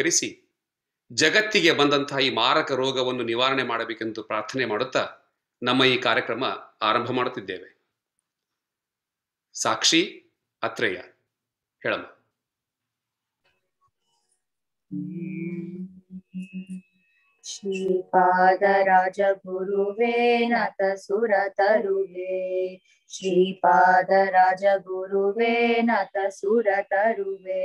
ಕರೆಸಿ ಜಗತ್ತಿಗೆ ಬಂದಂತಹ ಈ ಮಾರಕ ರೋಗವನ್ನು ನಿವಾರಣೆ ಮಾಡಬೇಕೆಂದು ಪ್ರಾರ್ಥನೆ ಮಾಡುತ್ತಾ ನಮ್ಮ ಈ ಕಾರ್ಯಕ್ರಮ ಆರಂಭ ಮಾಡುತ್ತಿದ್ದೇವೆ. ಸಾಕ್ಷಿ ಅತ್ರೇಯ, ಹೇಳಮ್ಮ. ಶ್ರೀಪಾದರಾಜ ಗುರುವೇ ನತ ಸುರ ತರುವೆ ಶ್ರೀಪಾದರಾಜ ಗುರುವೇ ನತ ಸುರ ತರುವೆ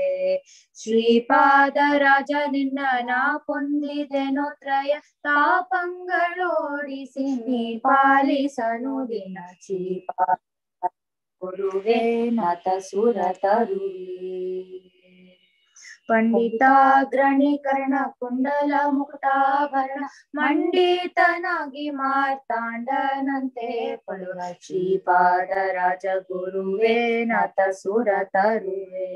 ಶ್ರೀಪಾದರಾಜ ನಿನ್ನ ನಾ ಹೊಂದಿದೆನೋ ತ್ರಯ ತಾಪಂಗಳೋಡಿಸಿ ನೀ ಪಾಲಿಸನು ದಿನ ಶ್ರೀಪಾದ ಗುರುವೇ ನತ ಸುರ ತರುವೆ ಪಂಡಿತಾಗ್ರಣೀಕರಣ ಕುಂಡಲ ಮುಕುಟಾಭರಣ ಮಂಡಿತನಾಗಿ ಮಾರ್ತಾಂಡನಂತೆ ಪಡುವ ಶ್ರೀಪಾದ ರಾಜ ಗುರುವೇ ನತ ಸುರ ತರುವೆ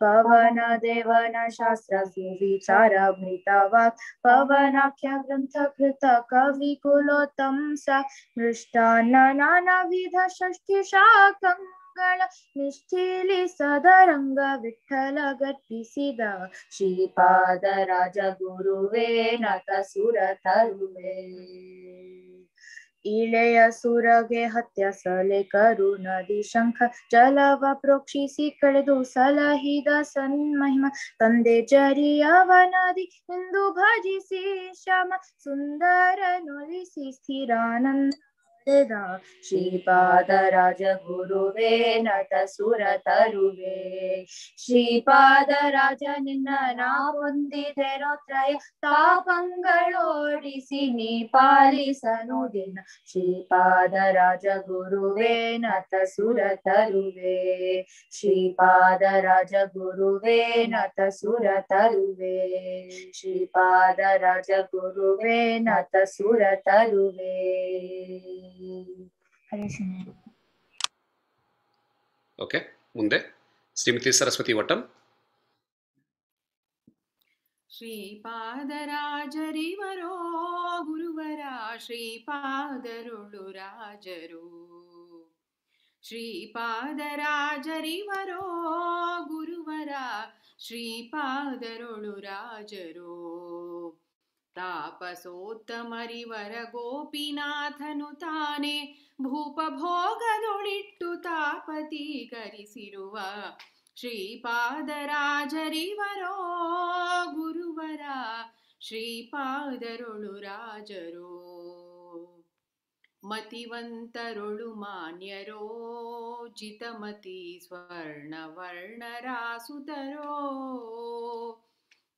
ಪವನ ದೇವನ ಶಾಸ್ತ್ರ ಸುವಿಚಾರ ಭೃತವಾಕ್ ಪವನಾಖ್ಯ ಗ್ರಂಥ ಕೃತ ಕವಿ ಕುಲೋತ್ತಂಸ ಮೃಷ್ಟಾನ್ನ ನಾನಾ ವಿಧ ಷಷ್ಠಿ ಶಾಕಂಗಳ ನಿಷ್ಠೀಲಿಸದರಂಗ ವಿಠಲ ಗಟ್ಟಿಸಿದ. ಶ್ರೀಪಾದ ರಾಜ ಗುರುವೇ ನತ ಸುರ ತರುವೆ. ಇಳೆಯ ಸುರಗೆ ಹತ್ಯ ಸಲೆ ಕರು ನದಿ ಶಂಖ ಜಲವ ಪ್ರೋಕ್ಷಿಸಿ ಕಳೆದು ಸಲಹಿದ ಸನ್ಮಹಿಮ ತಂದೆ ಜರಿಯವ ನದಿ ಎಂದು ಭಜಿಸಿ ಶ್ಯಾಮ ಸುಂದರ ನೊಲಿಸಿ ಸ್ಥಿರಾನಂದ ಪಡೆದ ಶ್ರೀಪಾದ ರಾಜ ಗುರುವೇ ನಟ ಸುರ ತರುವೆ ಶ್ರೀಪಾದ ರಾಜ ನಿನ್ನ ನಾ ಹೊಂದಿದೆನೋ ತ್ರಯ ತಾಪಂಗಳೋಡಿಸಿ ನೀ ಪಾಲಿಸನು ದಿನ. ಶ್ರೀಪಾದ ರಾಜ ಗುರುವೇ ನತ ಸುರ ತರುವೆ ಶ್ರೀಪಾದ ರಾಜ ಗುರುವೇ ನತ ಸುರ ತರುವೆ ಶ್ರೀಪಾದ ರಾಜ ಗುರುವೇ ನತ ಸುರ ತರುವೆ ಹರೇ ಶರಣರು. ಓಕೆ ಮುಂದೆ ಶ್ರೀಮತಿ ಸರಸ್ವತಿ ವಟಂ ಶ್ರೀಪಾದರಾಜರಿವರೋ ಗುರುವರ, ಶ್ರೀಪಾದರುಳು ರಾಜರು. ಶ್ರೀಪಾದರಾಜರಿವರೋ ಗುರುವರ, ಶ್ರೀಪಾದರುಳು ರಾಜರು. ತಾಪಸೋತ್ತಮರಿವರ ಗೋಪಿನಾಥನು ತಾನೇ ಭೂಪಭೋಗದೊಳಿಟ್ಟು ತಾಪತೀಕರಿಸಿರುವ ಶ್ರೀಪಾದರಾಜರಿವರೋ ಗುರುವರ ಶ್ರೀಪಾದರೊಳು ರಾಜರೋ ಮತಿವಂತರೊಳು ಮಾನ್ಯರೋ ಜಿತಮತಿ ಸ್ವರ್ಣವರ್ಣರಾಸುತರೋ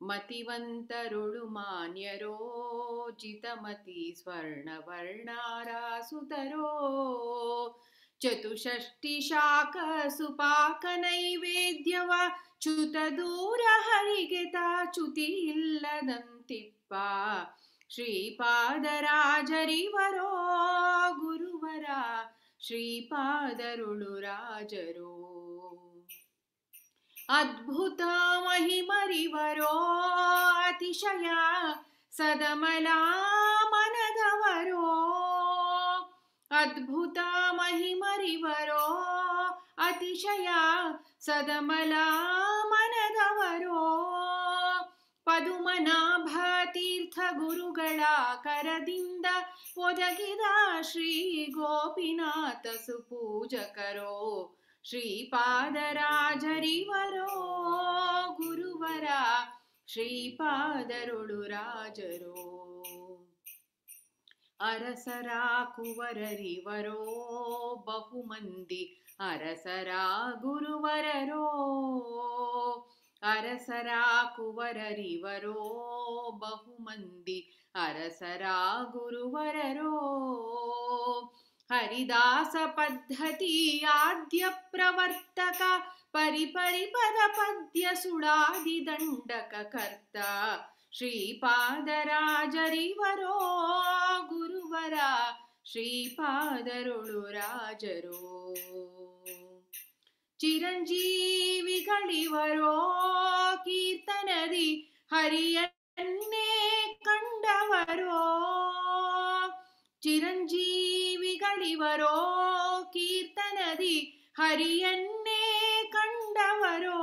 ಮತಿವಂತರೊಳು ಮಾನ್ಯರೋ, ಜಿತಮತಿ ಸ್ವರ್ಣವರ್ಣಾರಾಸುತರೋ. ಚತುಷಷ್ಟಿ ಶಾಖ ಸುಪಾಕ ನೈವೇದ್ಯವ, ಚ್ಯುತ ದೂರ ಹರಿಗೆ ತಾಚುತಿ ಇಲ್ಲದಂತಿಪ್ಪ. ಶ್ರೀಪಾದರಾಜರಿವರೋ, ಗುರುವರ ಶ್ರೀಪಾದರುಳು ರಾಜರೋ ಅದ್ಭುತ ಮಹಿಮರಿವರೋ ಅತಿಶಯ ಸದಮಲಾ ಮನದವರೋ ಅದ್ಭುತ ಮಹಿಮರಿವರೋ ಅತಿಶಯ ಸದಮಲ ಮನದವರೋ ಪದುಮನಾಭ ತೀರ್ಥ ಗುರುಗಳ ಕರದಿಂದ ಒದಗಿದ ಶ್ರೀ ಗೋಪಿನಾಥ ಸುಪೂಜಕರೋ ಶ್ರೀಪಾದರಾಜರಿವರೋ ಗುರುವರ ಶ್ರೀಪಾದರುಳು ರಾಜರೋ ಅರಸರ ಕುವರರಿವರೋ ಬಹುಮಂದಿ ಅರಸರ ಗುರುವರರೋ ಅರಸರ ಕುವರರಿವರೋ ಬಹುಮಂದಿ ಅರಸರ ಗುರುವರರೋ ಹರಿದಾಸ ಪದ್ಧತಿ ಆದ್ಯ ಪ್ರವರ್ತಕ, ಪರಿಪರಿಪದ ಪದ್ಯ ಸುಳಾದಿ ದಂಡಕ ಕರ್ತ. ಶ್ರೀಪಾದರಾಜರಿವರೋ ಗುರುವರ, ಶ್ರೀಪಾದರುಳು ರಾಜರೋ. ಚಿರಂಜೀವಿಗಳಿವರೋ ಕೀರ್ತನದಿ, ಹರಿಯನ್ನೇ ಕಂಡವರೋ. ಚಿರಂಜೀವಿಗಳಿವರೋ ಕೀರ್ತನದಿ ಹರಿಯನ್ನೇ ಕಂಡವರೋ?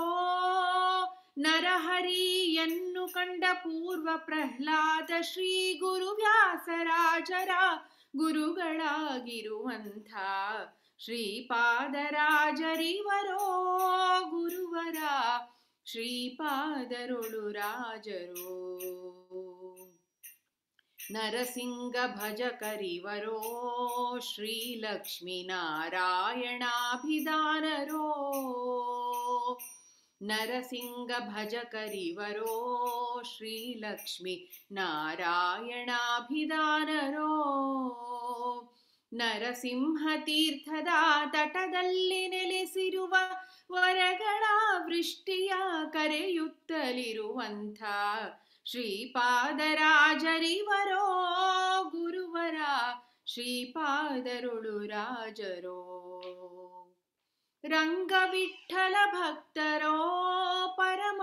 ನರಹರಿಯನ್ನು ಕಂಡ ಪೂರ್ವ ಪ್ರಹ್ಲಾದ ಶ್ರೀ ಗುರು ವ್ಯಾಸರಾಜರ ಗುರುಗಳಾಗಿರುವಂಥ ಶ್ರೀಪಾದರಾಜರಿವರೋ? ಗುರುವರ ಶ್ರೀಪಾದರುಳು ರಾಜರೋ. ನರಸಿಂಗ ಭಜಕರಿವರೋ ಶ್ರೀಲಕ್ಷ್ಮೀ ನರಸಿಂಹ ನರಸಿಂಗ ಭಜಕರಿವರೋ ಶ್ರೀಲಕ್ಷ್ಮಿ ನಾರಾಯಣಾಭಿಧಾನರೋ ನರಸಿಂಹ ತೀರ್ಥದ ತಟದಲ್ಲಿ ನೆಲೆಸಿರುವ ವರಗಳ ವೃಷ್ಟಿಯ ಕರೆಯುತ್ತಲಿರುವಂಥ ಶ್ರೀಪಾದರಾಜರಿವರೋ ಗುರುವರ ಶ್ರೀಪಾದರುಳು ರಾಜರೋ ರಂಗವಿಠಲ ಭಕ್ತರೋ ಪರಮ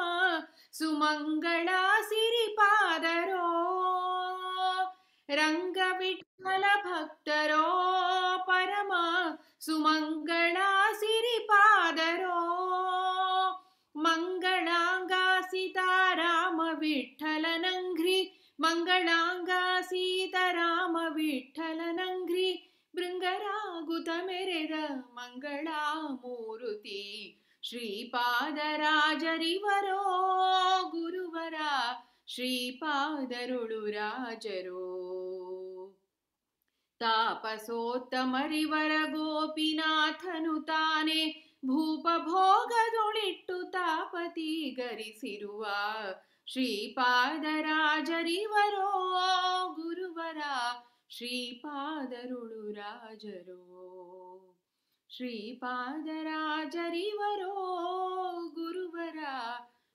ಸುಮಂಗಳ ಸಿರಿಪಾದರೋ ರಂಗವಿಠಲ ಭಕ್ತರೋ ಪರಮ ಸುಮಂಗಳ ಸಿರಿಪಾದರೋ ಮಂಗಳಾಂಗ ಸೀತಾರಾಮ ವಿಠಲನಂಘ್ರಿ ಮಂಗಳಾಂಗ ಸೀತಾರಾಮ ವಿಠಲನಂಘ್ರಿ ಭೃಂಗರಾಗುತ ಮೆರೆದ ಮಂಗಳಾಮೂರುತಿ ಶ್ರೀಪಾದರಾಜರಿವರೋ ಗುರುವರ ಶ್ರೀಪಾದರುಳು ರಾಜರೋ ತಾಪಸೋತ್ತಮರಿವರ ಗೋಪಿನಾಥನು ತಾನೆ ಭೂಪ ಭೋಗದೊಳಿಟ್ಟು ತಾಪತಿ ಗರಿಸಿರುವ ಶ್ರೀಪಾದರಾಜರಿವರೋ ಗುರುವರ ಶ್ರೀಪಾದರುಳು ರಾಜರೋ ಶ್ರೀಪಾದರಾಜರಿವರೋ ಗುರುವರ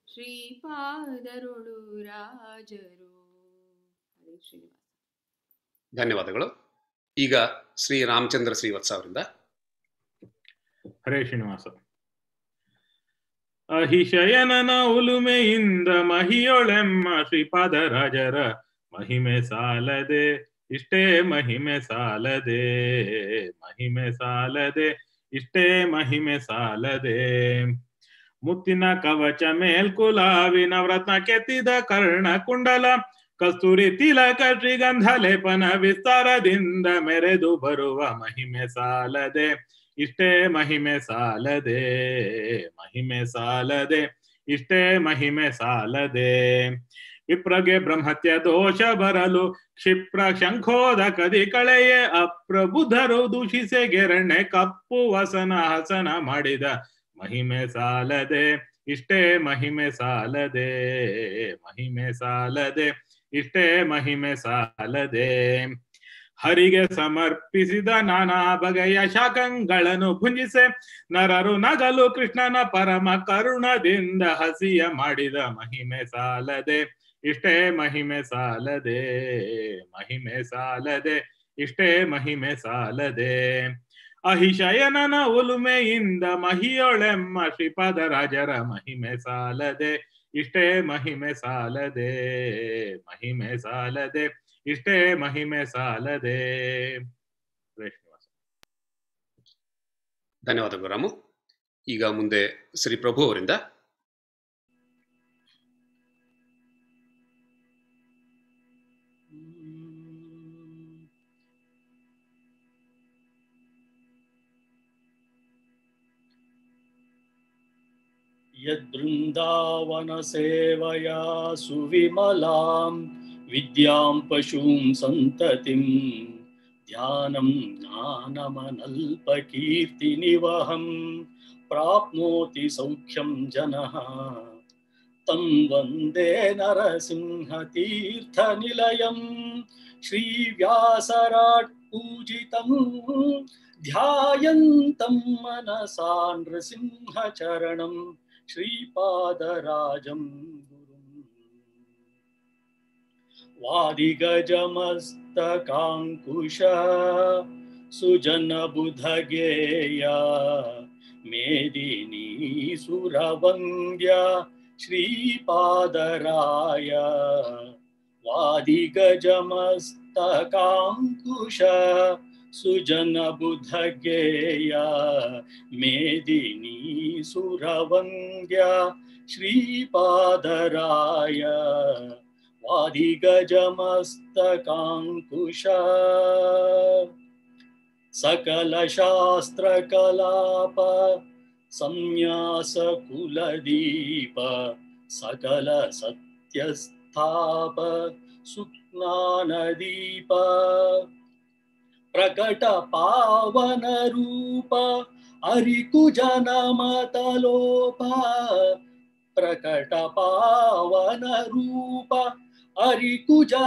ಶ್ರೀಪಾದರುಳು ರಾಜರು ಹರೇ ಶ್ರೀನಿವಾಸ. ಧನ್ಯವಾದಗಳು. ಈಗ ಶ್ರೀ ರಾಮಚಂದ್ರ ಶ್ರೀವತ್ಸ ಅವರಿಂದ. ಹರೇ ಶ್ರೀನಿವಾಸ. ಅಹಿಶಯನನ ಉಲುಮೆಯಿಂದ ಮಹಿಯೊಳೆಮ್ಮ ಶ್ರೀಪಾದರಾಜರ. ಮಹಿಮೆ ಸಾಲದೆ, ಇಷ್ಟೇ ಮಹಿಮೆ ಸಾಲದೆ ಮಹಿಮೆ ಸಾಲದೆ, ಇಷ್ಟೇ ಮಹಿಮೆ ಸಾಲದೆ. ಮುತ್ತಿನ ಕವಚ ಮೇಲ್ಕುಲಾವಿನ ವ್ರತ್ನ ಕೆತ್ತಿದ ಕರ್ಣ ಕುಂಡಲ. ಕಸ್ತೂರಿ ತಿಲಕ ಶ್ರೀಗಂಧ ಲೇಪನ ವಿಸ್ತಾರದಿಂದ ಮೆರೆದು ಬರುವ ಮಹಿಮೆ ಸಾಲದೆ. ಇಷ್ಟೇ ಮಹಿಮೆ ಸಾಲದೆ ಮಹಿಮೆ ಸಾಲದೆ, ಇಷ್ಟೇ ಮಹಿಮೆ ಸಾಲದೆ. ವಿಪ್ರಗೆ ಬ್ರಹ್ಮತ್ಯ ದೋಷ ಬರಲು, ಕ್ಷಿಪ್ರ ಶಂಖೋದ ಕದಿ ಕಳೆಯೇ ಅಪ್ರಬುದ್ಧರು ದೂಷಿಸೆ ಗೆರಣೆ ಕಪ್ಪು ವಸನ ಹಸನ ಮಾಡಿದ. ಮಹಿಮೆ ಸಾಲದೆ, ಇಷ್ಟೇ ಮಹಿಮೆ ಸಾಲದೆ ಮಹಿಮೆ ಸಾಲದೆ, ಇಷ್ಟೇ ಮಹಿಮೆ ಸಾಲದೆ. ಹರಿಗೆ ಸಮರ್ಪಿಸಿದ ನಾನಾ ಬಗೆಯ ಶಾಖಗಳನ್ನು ಭುಂಜಿಸೆ. ನರರು ನಗಲು ಕೃಷ್ಣನ ಪರಮ ಕರುಣದಿಂದ ಹಸಿಯ ಮಾಡಿದ ಮಹಿಮೆ ಸಾಲದೆ. ಇಷ್ಟೇ ಮಹಿಮೆ ಸಾಲದೆ ಮಹಿಮೆ ಸಾಲದೆ, ಇಷ್ಟೇ ಮಹಿಮೆ ಸಾಲದೆ. ಅಹಿಶಯನನ ಉಲುಮೆಯಿಂದ ಮಹಿಯೊಳೆಮ್ಮ ಶ್ರೀಪಾದರಾಜರ ಮಹಿಮೆ ಸಾಲದೆ. ಇಷ್ಟೇ ಮಹಿಮೆ ಸಾಲದೆ ಮಹಿಮೆ ಸಾಲದೆ. ಇಷ್ಟೇ ಮಹಿಮೆ ಸಾಲದೆ ಹರೇ ಶ್ರೀನಿವಾಸ ಧನ್ಯವಾದಗಳು ರಾಮು ಈಗ ಮುಂದೆ ಶ್ರೀ ಪ್ರಭು ಅವರಿಂದ यद्बृन्दावनसेवया सुविमलां विद्यां पशूं सन्ततिं, ध्यानं ज्ञानमनल्पकीर्तिनिवहं, प्राप्नोति सौख्यं जनः। तं वंदे नरसिंहतीर्थनिलयं श्रीव्यासराट् पूजितं ध्यायन्तं मनसा नृसिंहचरणं श्रीपादराजं वादिगजमस्तकाङ्कुश सुजनबुधगेया मेदिनी सुरवन्द्या श्रीपादराय। वादिगजमस्तकाङ्कुश सुजनबुधगेया मेदिनी सुरवन्द्या श्रीपादराय। अधिगजमस्तकाङ्कुशा। सकलशास्त्रकलाप संन्यासकुलदीप सकलसत्यस्थाप सुज्ञानदीप। प्रकटपावनरूप अरिकुजनमतलोप प्रकटपावनरूप हरि तुझा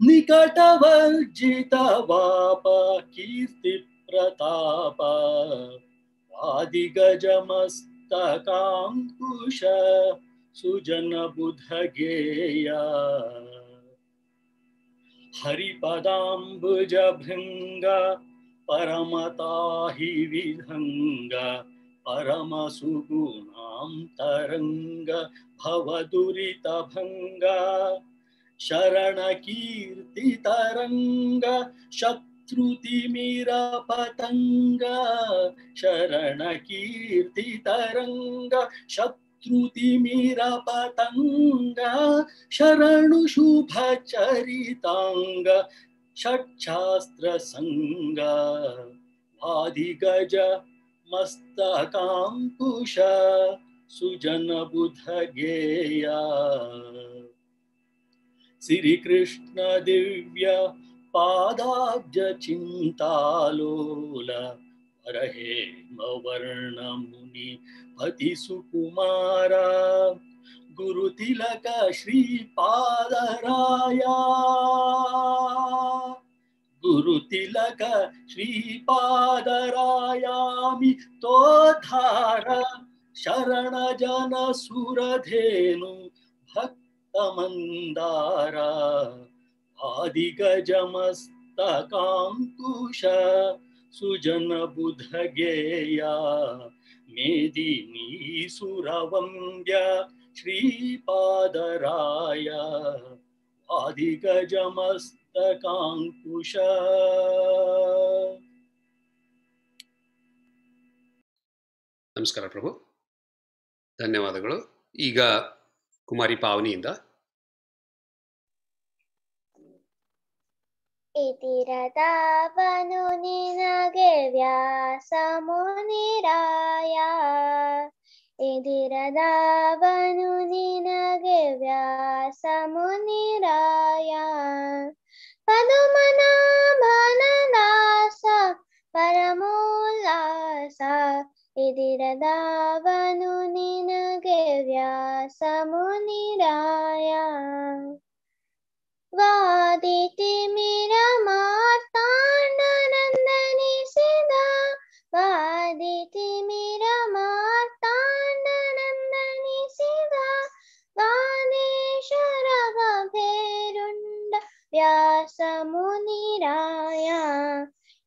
निकट वर्जित वापा कीर्ति प्रतापा आदिगजमस्तकाङ्कुश सुजनबुधगेया। हरिपदाम्बुजभृङ्ग विधंग परम परमसुगुणां तरंग भवदुरितभङ्ग शरणकीर्तितरङ्ग शत्रुतिमिरपतङ्ग शरणकीर्तितरङ्ग शत्रुतिमिरपतङ्ग शरणुशुभचरिताङ्ग षट्शास्त्रसङ्ग आदिगज मस्तकाङ्कुश सुजन बुध गेया श्री कृष्ण दिव्य पादाब्ज चिंतालोल रहे मवर्ण मुनि पति सुकुमार। गुरु तिलक श्री पादराया गुरु तिलक श्री पादरायामि तो धारा। श्रीपादराया गुरुतिलक श्रीपादरायामि तोद्धार शरणजन सुरधेनु भक्तमन्दार आदिगजमस्तकाङ्कुश सुजनबुधगेया मेदिनी सुरवन्द्य श्रीपादराय आदिगजमस्तकाङ्कुश ನಮಸ್ಕಾರ ಪ್ರಭು ಧನ್ಯವಾದಗಳು. ಈಗ ಕುಮಾರಿ ಪಾವನಿಯಿಂದ. ಇತಿರದಾವನು ನಿನಗೆ ವ್ಯಾಸ ಮುನಿರಾಯ. ಇದಿರದಾವನು ನಿನಗೆ ವ್ಯಾಸ ಮುನಿರಾಯ. ಪದುಮನಾಭನದಾಸ ಪರಮೋಲ್ಲಾಸ ಇದಿರದಾವನು ನಿನಗೆ ವ್ಯಾಸ ಮುನಿರಾಯ ವಾದಿತಿಮಿರ ಮಾರ್ತಾಂಡನಂದನಿಸಿದ ವಾದಿತಿಮಿರ ಮಾರ್ತಾಂಡನಂದನಿಸಿದ ವಾದೇಶ್ವರ ಗಭೇರುಂಡ ವ್ಯಾಸ ಮುನಿರಾಯ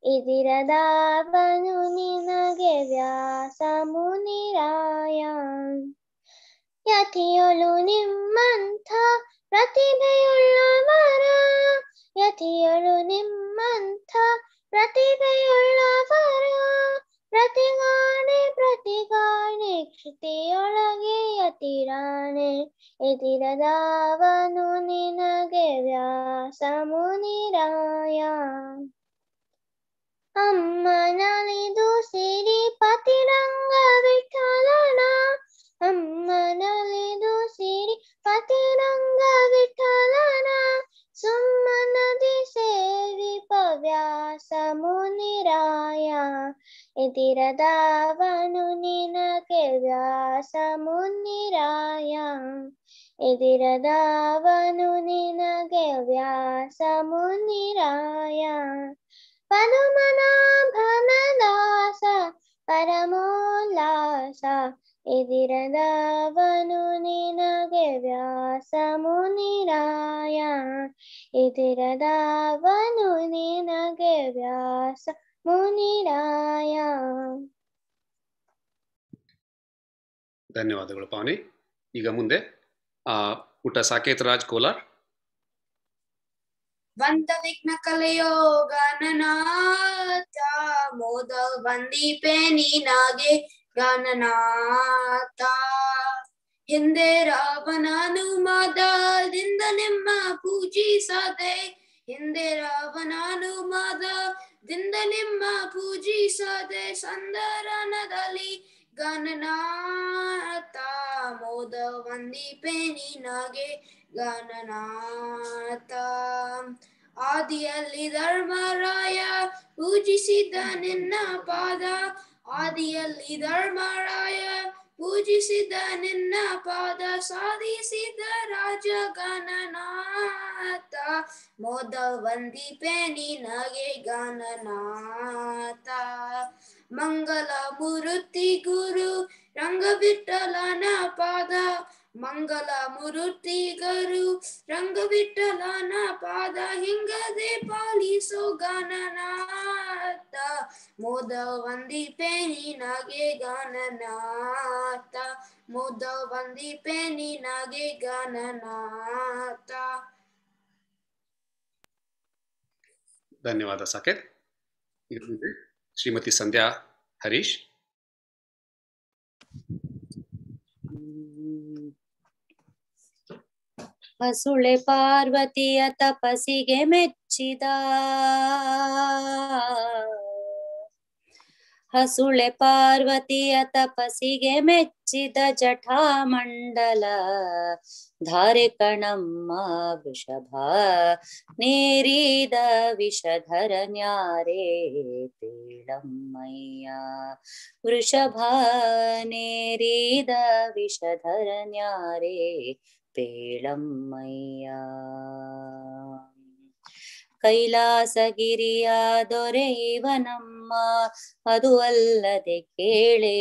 ಇದಿರದಾವನು ನಿನಗೆ ವ್ಯಾಸ ಮುನಿರಾಯ ಯತಿಯೊಳು ನಿಮ್ಮಂಥ ಪ್ರತಿಭೆಯುಳ್ಳವರ ಯತಿಯೊಳು ನಿಮ್ಮಂಥ ಪ್ರತಿಭೆಯುಳ್ಳವರ ಪ್ರತಿಗಾಣೆ ಪ್ರತಿಗಾಣೆ ಕ್ಷಿತಿಯೊಳಗೆ ಯತಿರಾಣೆ ಎದಿರದಾವನು ನಿನಗೆ ವ್ಯಾಸ ಮುನಿರಾಯ ಅಮ್ಮನಲಿದು ಸಿರಿ ಪತಿರಂಗ ವಿಠಲನ ಅಮ್ಮನಲಿದು ಸಿರಿ ಪತಿರಂಗ ವಿಠಲನ ಸುಮ್ಮನದಿ ಸೇವಿಪ ವ್ಯಾಸ ಮುನಿರಾಯ ಎದಿರದಾವನು ನಿನಗೆ ವ್ಯಾಸ ಮುನಿರಾಯ ಎದಿರದಾವನು ನಿನಗೆ ವ್ಯಾಸ ಮುನಿರಾಯ ಪದುಮನಾಭನದಾಸ ಪರಮೋಲ್ಲಾಸ, ಎದಿರದವನು ನಿನಗೆ ವ್ಯಾಸ ಮುನಿರಾಯ ಎದಿರದವನು ನಿನಗೆ ವ್ಯಾಸ ಮುನಿರಾಯ ಧನ್ಯವಾದಗಳು ಪಾವನಿ. ಈಗ ಮುಂದೆ, ಆ ಪುಟ್ಟ ಸಾಕೇತ್ ರಾಜ್ ಕೋಲಾರ್ ವಂದ ವಿಘ್ನ ಕಲೆಯೋ ಗಣನಾಥ ಮೋದ ವಂದೀಪೆ ನೀನಾಗೆ ಗಣನಾಥ ಹಿಂದೆ ರಾವಣನು ಮಾದದಿಂದ ನಿಮ್ಮ ಪೂಜಿಸದೆ ಹಿಂದೆ ರಾವಣನು ಮಾದದಿಂದ ನಿಮ್ಮ ಪೂಜಿಸದೆ ಸಂದರನದಲ್ಲಿ ಗಣನಾಥ ಮೋದ ವಂದೀಪೆ ನೀನಾಗೆ ಗಣನಾಥ ಆದಿಯಲ್ಲಿ ಧರ್ಮರಾಯ ಪೂಜಿಸಿದ ನಿನ್ನ ಪಾದ ಆದಿಯಲ್ಲಿ ಧರ್ಮರಾಯ ಪೂಜಿಸಿದ ನಿನ್ನ ಪಾದ ಸಾಧಿಸಿದ ರಾಜ ಗಣನಾಥ ಮೋದ ವಂದಿಪೆ ನಿನಗೆ ಗಣನಾಥ ಮಂಗಲ ಮುರುತಿ ಗುರು ರಂಗವಿಠಲನ ಪಾದ ಮಂಗಲ ಮುರುತಿಗರು ರಂಗ ರಂಗವಿಠಲನ ಪಾದ ಹಿಂಗದೆ ಪಾಲಿಸೋ ಗಾನನಾಥ. ಮೋದ ಒಂದಿ ಪೆನಿ ನಾಗೆ ಗಾನನಾಥ. ಮೋದ ಬಂದಿ ಪೆನಿನಾಗೆ ಗಾನನಾಥ. ಧನ್ಯವಾದ, ಸಾಕೇತ್. ಶ್ರೀಮತಿ ಸಂಧ್ಯಾ ಹರೀಶ್. ಹಸುಳೆ ಪಾರ್ವತಿಯ ತಪಸಿಗೆ ಮೆಚ್ಚಿದ ಹಸುಳೆ ಪಾರ್ವತಿಯ ತಪಸಿಗೆ ಮೆಚ್ಚಿದ ಜಠಾಮಂಡಲ ಧಾರೆ ಕಣಮ್ಮ ವೃಷಭ ನೇರಿದ ವಿಷಧರ ನ್ಯಾರೆ ಪೇಳಮ್ಮಯ್ಯ ವೃಷಭ ನೇರಿದ ವಿಷಧರ ನ್ಯಾರೆ ಪೇಳಮ್ಮಯ್ಯ ಕೈಲಾಸಗಿರಿಯ ದೊರೆಯುವನಮ್ಮ ಅದು ಅಲ್ಲದೆ ಕೇಳೆ.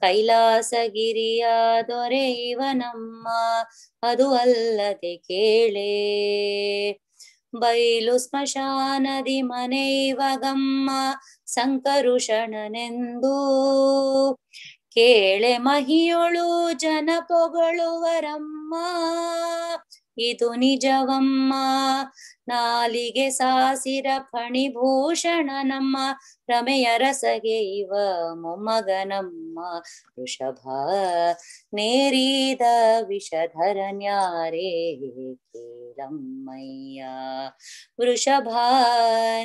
ಕೈಲಾಸಗಿರಿಯ ದೊರೆಯುವನಮ್ಮ ಅದು ಅಲ್ಲದೆ ಕೇಳೆ. ಬೈಲು ಸ್ಮಶಾನದಿ ಮನೆಯವಗಮ್ಮ ಸಂಕರುಷಣನೆಂದು ಕೇಳೆ ಮಹಿಯೊಳು ಜನ ಪೊಗಳುವರಮ್ಮ. ಇದು ನಿಜವಮ್ಮ. ನಾಲಿಗೆ ಸಾಸಿರ ಫಣಿಭೂಷಣ ನಮ್ಮ. ರಮೆಯ ರಸಗೆ ಇವ ಮೊಮ್ಮಗನಮ್ಮ. ವೃಷಭ, ನೇರಿದ ವಿಷಧರ ನ್ಯಾರೇ ಕೇಳಮ್ಮಯ್ಯ. ವೃಷಭ,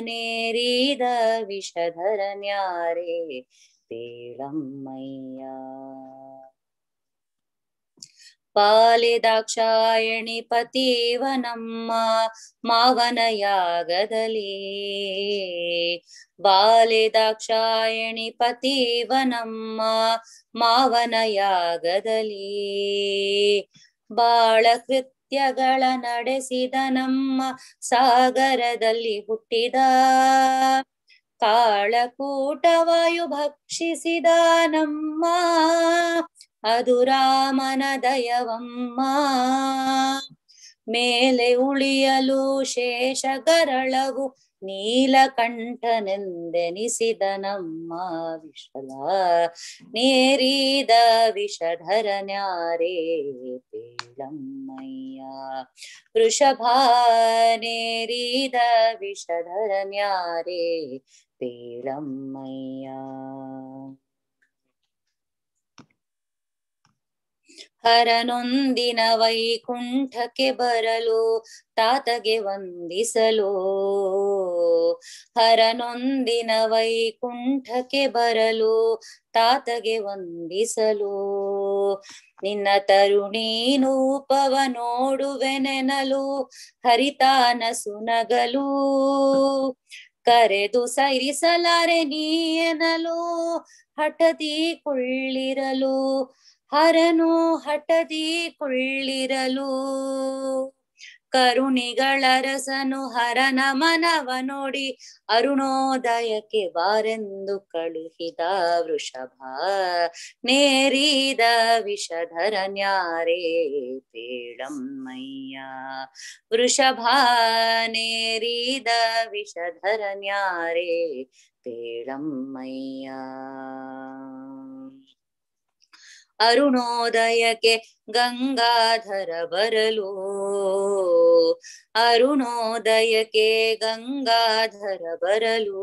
ನೇರಿದ ವಿಷಧರ ನ್ಯಾರೇ ಪೇಳಮ್ಮಯ್ಯ ಪಾಲಿದಾಕ್ಷಾಯಣಿ ಪತಿವನಮ್ಮ ಮಾವನ ಯಾಗದಲ್ಲಿ ಬಾಲಿದಾಕ್ಷಾಯಣಿ ಪತಿವನಮ್ಮ ಮಾವನ ಯಾಗದಲ್ಲಿ ಬಾಳ ಕೃತ್ಯಗಳ ನಡೆಸಿದ ನಮ್ಮ ಸಾಗರದಲ್ಲಿ ಹುಟ್ಟಿದ ಕಾಳಕೂಟವಾಯು ಭಕ್ಷಿಸಿದ ಅದು ರಾಮನ ದಯವಮ್ಮ. ಮೇಲೆ ಉಳಿಯಲು ಶೇಷ ಗರಳವು ನೀಲಕಂಠನೆಂದೆನಿಸಿದ ನಮ್ಮ ವಿಷಲ ನೇರಿದ ವಿಷಧರ ನ್ಯಾರೇ ಪೇಳಮ್ಮಯ್ಯ. ವೃಷಭ, ನೇರಿದ ವಿಷಧರ ಹರನೊಂದಿನ ವೈಕುಂಠಕ್ಕೆ ಬರಲು ತಾತಗೆ ವಂದಿಸಲು ಹರನೊಂದಿನ ವೈಕುಂಠಕ್ಕೆ ಬರಲು ತಾತಗೆ ವಂದಿಸಲು ನಿನ್ನ ತರುಣೀನೂಪವ ನೋಡುವೆನೆನಲು ಹರಿತಾನ ಸುನಗಲು ಕರೆದು ಸೈರಿಸಲಾರೆ ನೀಯನಲು ಹಠದಿ ಕೊಳ್ಳಿರಲು ಹರನು ಹಠದಿ ಕೊಳ್ಳಿರಲು. ಕರುಣಿಗಳರಸನು ಹರನ ಮನವ ನೋಡಿ ಅರುಣೋದಯಕ್ಕೆ ಬಾರೆಂದು ಕಳುಹಿದ ವೃಷಭ. ನೇರಿದ ವಿಷಧರ ನ್ಯಾರೇ ಪೇಳಮ್ಮಯ್ಯ. ವೃಷಭ, ನೇರಿದ ವಿಷಧರ ನ್ಯಾರೇ ಪೇಳಮ್ಮಯ್ಯ. ಅರುಣೋದಯಕ್ಕೆ ಗಂಗಾಧರ ಬರಲು. ಅರುಣೋದಯಕ್ಕೆ ಗಂಗಾಧರ ಬರಲು.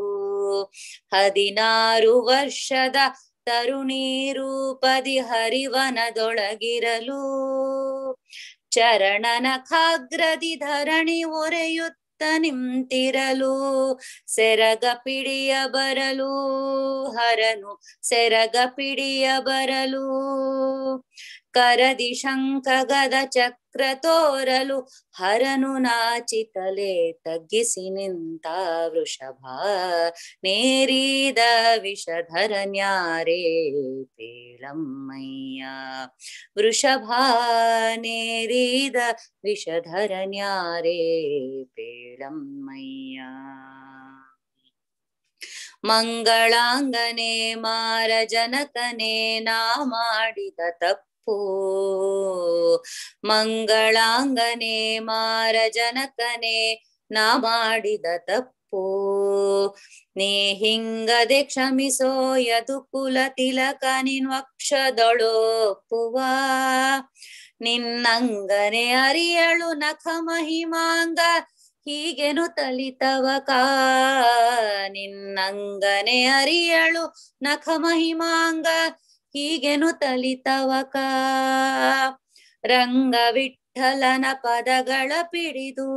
ಹದಿನಾರು ವರ್ಷದ ತರುಣಿ ರೂಪದಿ ಹರಿವನದೊಳಗಿರಲು. ಚರಣನ ಖಾಗ್ರದಿ ಧರಣಿ ಒರೆಯುತ್ತ ನಿಂತಿರಲು ಸೆರಗ ಪಿಡಿಯ ಬರಲು ಹರನು ಸೆರಗ ಪಿಡಿಯ ಬರಲು. ಕರದಿ ಶಂಖ ಗದ ಚಕ್ರ ತೋರಲು ಹರನು ನಾಚಿತಲೆ ತಗ್ಗಿಸಿ ನಿಂತ ವೃಷಭ. ನೇರಿದ ವಿಷಧರ ನ್ಯಾರೇ ಪೇಳಮ್ಮಯ್ಯ. ವೃಷಭ ನೇರಿದ ವಿಷಧರ ನ್ಯಾರೇ ಪೇಳಮ್ಮಯ್ಯ. ಮಂಗಳಾಂಗನೆ ಮಾರ ಜನಕನೇ ನಾ ಮಾಡಿದ ತಪ್ಪು ಮಂಗಳಾಂಗನೆ ಮಾರಜನಕನೆ, ನಾ ಮಾಡಿದ ತಪ್ಪು. ನೀ ಹಿಂಗದೆ ಕ್ಷಮಿಸೋ, ಯದು ಕುಲ ತಿಲಕ ನಿನ್ವಕ್ಷದೊಳೊಪ್ಪುವ ನಿನ್ನಂಗನೆ ಅರಿಯಳು ನಖ ಮಹಿಮಾಂಗ, ಹೀಗೆನು ತಲಿತವ ಕಾ. ನಿನ್ನಂಗನೆ ಅರಿಯಳು ನಖ ಮಹಿಮಾಂಗ ಹೀಗೆನು ತಲಿತವಕ ರಂಗ ವಿಠಲನ ಪದಗಳ ಪಿಡಿದು.